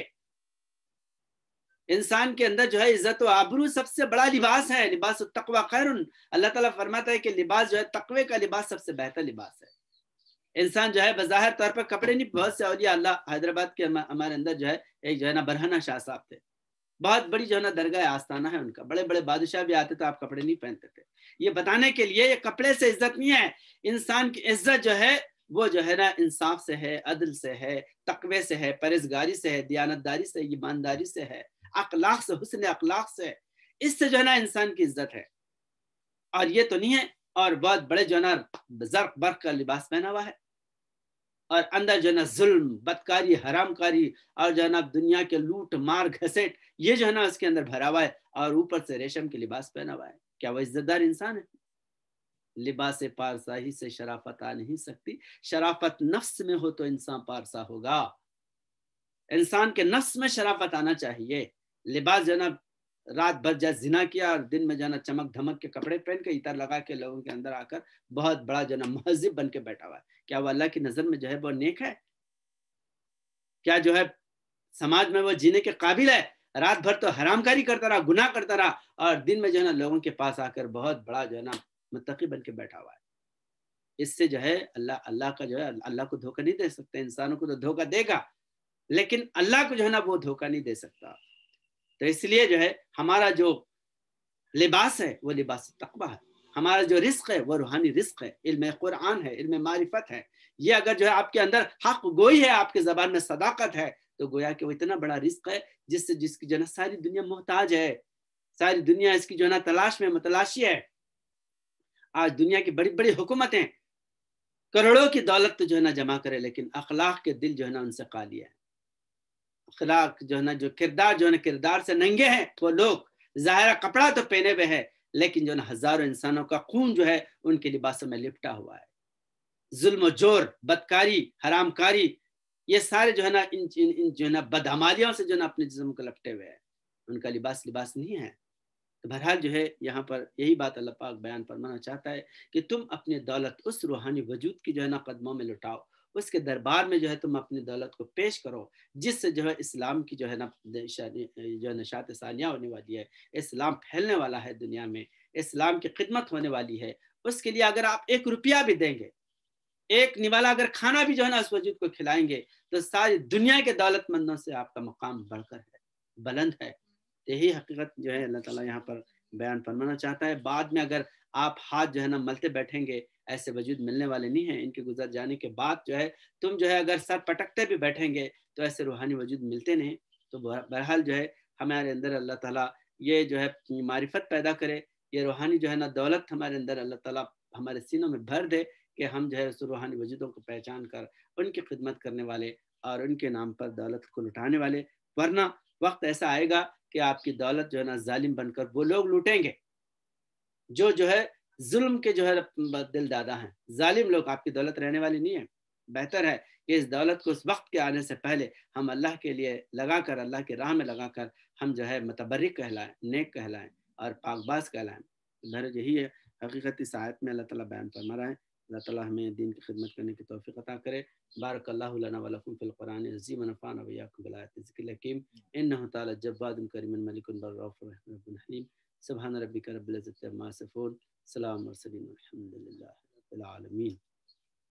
इंसान के अंदर जो है इज़्ज़त और आबरू सबसे बड़ा लिबास है, लिबास तकवा खैर अल्लाह ताला फरमाता है कि लिबास जो है तकवे का लिबास सबसे बेहतर लिबास है। इंसान जो है बज़ाहिर तौर पर कपड़े नहीं, बहुत से अलिया अल्लाह हैदराबाद के हमारे अंदर जो है एक जो है ना बरहना शाह साहब थे। बहुत बड़ी जो है ना दरगाह आस्थाना है उनका। बड़े बड़े बादशाह भी आते थे, आप कपड़े नहीं पहनते थे। ये बताने के लिए ये कपड़े से इज़्ज़त नहीं है। इंसान की इज़्ज़त जो है, वो जो है ना इंसाफ से है, अदल से है, तकवे से है, परहेजगारी से है, दियानतदारी से ईमानदारी से है। अखलाक से, हुसन अखलाक से इससे जो है ना इंसान की इज़्ज़त है। और ये तो नहीं है, और बहुत बड़े जो है ना जर्क बर्क का लिबास पहना हुआ है। और अंदर जो है ना जुल्म, बदकारी, हरामकारी, और जो है ना दुनिया के लूट, मार, घसेट, ये जो है ना उसके अंदर भरा हुआ है, और ऊपर से रेशम के लिबास पहना हुआ है। क्या वह इज्जतदार इंसान है? लिबास पारसाही से शराफत आ नहीं सकती। शराफत नफ्स में हो तो इंसान पारसा होगा। इंसान के नफ्स में शराफत आना चाहिए। लिबास जो ना रात भर जैसे जिना किया और दिन में जाना चमक धमक के कपड़े पहन के इतर लगा के लोगों के अंदर आकर बहुत बड़ा जो ना महजिब बन के बैठा हुआ है। क्या वो अल्लाह की नज़र में जो है वो नेक है? क्या जो है समाज में वो जीने के काबिल है? रात भर तो हरामकारी करता रहा, गुनाह करता रहा और दिन में जो है ना लोगों के पास आकर बहुत बड़ा जो है ना मुतकी बन के बैठा हुआ है। इससे जो है अल्लाह अल्लाह का जो है, अल्लाह को धोखा नहीं दे सकते, इंसानों को तो धोखा देगा, लेकिन अल्लाह को जो है ना वो धोखा नहीं दे सकता। तो इसलिए जो है, हमारा जो लिबास है, वो लिबास तकबा है। हमारा जो रिस्क है, वो रूहानी रिस्क है। इल्म कुरान है, इल्म मारिफत है। ये अगर जो है आपके अंदर हक गोई है, आपके जबान में सदाकत है तो गोया कि वो इतना बड़ा रिस्क है, जिससे जिसकी जो है सारी दुनिया मोहताज है। सारी दुनिया इसकी जो है ना तलाश में मतलाशी है। आज दुनिया की बड़ी बड़ी हुकूमतें करोड़ों की दौलत तो जो है ना जमा करे, लेकिन अखलाक के दिल जो है ना उनसे खाली है। अखलाक जो है ना जो किरदार जो है ना किरदार से नंगे हैं वो लोग ज़ाहिर कपड़ा तो पहने हुए है लेकिन जो है ना हज़ारों इंसानों का खून जो है उनके लिबासों में लिपटा हुआ है। जुल्म ज़ोर बदकारी हरामकारी ये सारे जो है ना इन, इन, इन जो है ना बदहमालियों से जो है ना अपने जिसम को लपटे हुए हैं। उनका लिबास लिबास नहीं है। तो बहरहाल जो है यहाँ पर यही बात अल्लाह पाक बयान फरमाना चाहता है कि तुम अपने दौलत उस रूहानी वजूद की जो है ना कदमों में लुटाओ उसके दरबार में जो है तुम अपनी दौलत को पेश करो, जिससे जो है इस्लाम की जो है ना जो है नशात सानिया होने वाली है, इस्लाम फैलने वाला है दुनिया में, इस्लाम की खिदमत होने वाली है, उसके लिए अगर आप एक रुपया भी देंगे, एक निवाला अगर खाना भी जो है ना उस वजूद को खिलाएँगे तो सारी दुनिया के दौलतमंदों से आपका मकाम बढ़कर है, बुलंद है। यही हकीकत जो है अल्लाह ताला यहाँ पर बयान फरमाना चाहता है। बाद में अगर आप हाथ जो है ना मलते बैठेंगे ऐसे वजूद मिलने वाले नहीं हैं, इनके गुजर जाने के बाद जो है, तुम जो है अगर सर पटकते भी बैठेंगे तो ऐसे रूहानी वजूद मिलते नहीं। तो बहरहाल जो है, हमारे अंदर अल्लाह ताला ये जो है मारिफत पैदा करे, ये रूहानी जो है ना दौलत हमारे अंदर अल्लाह ताला हमारे सीनों में भर दे कि हम जो है उस रूहानी वजूदों को पहचान कर, उनकी खिदमत करने वाले और उनके नाम पर दौलत को लुटाने वाले। वरना वक्त ऐसा आएगा कि आपकी दौलत जो है ना जालिम बनकर वो लोग लूटेंगे। जो जो है जुल्म के जो है दिल दादा हैं। जालिम लोग आपकी दौलत रहने वाली नहीं है। बेहतर है कि इस दौलत को उस वक्त के आने से पहले हम अल्लाह के लिए लगा कर अल्लाह की राह में लगा कर हम जो है मतबरिक कहलाएँ, नेक कहलाएँ और पाकबाज कहलाएँ। घर यही है। हकीकत इस आयत में अल्लाह ताला बयान फरमा रहा है। अल्लाह ताला हमें दिन की खिदमत करने की तौफीक अता करे। बारक अल्लाहु लना व लकुम फिल कुरान अजीम नफाना व याकुम बिल आयत ज़िक्र हकीम। इन्नहु ताला जव्वादुन करीमुन मलिकुन बर्रऊफुर रहीमुन हलीम। सुबहान रब्बिका रब्बिल इज्जति अम्मा यसिफून सलाम व सलीम अल्हम्दुलिल्लाहि रब्बिल आलमीन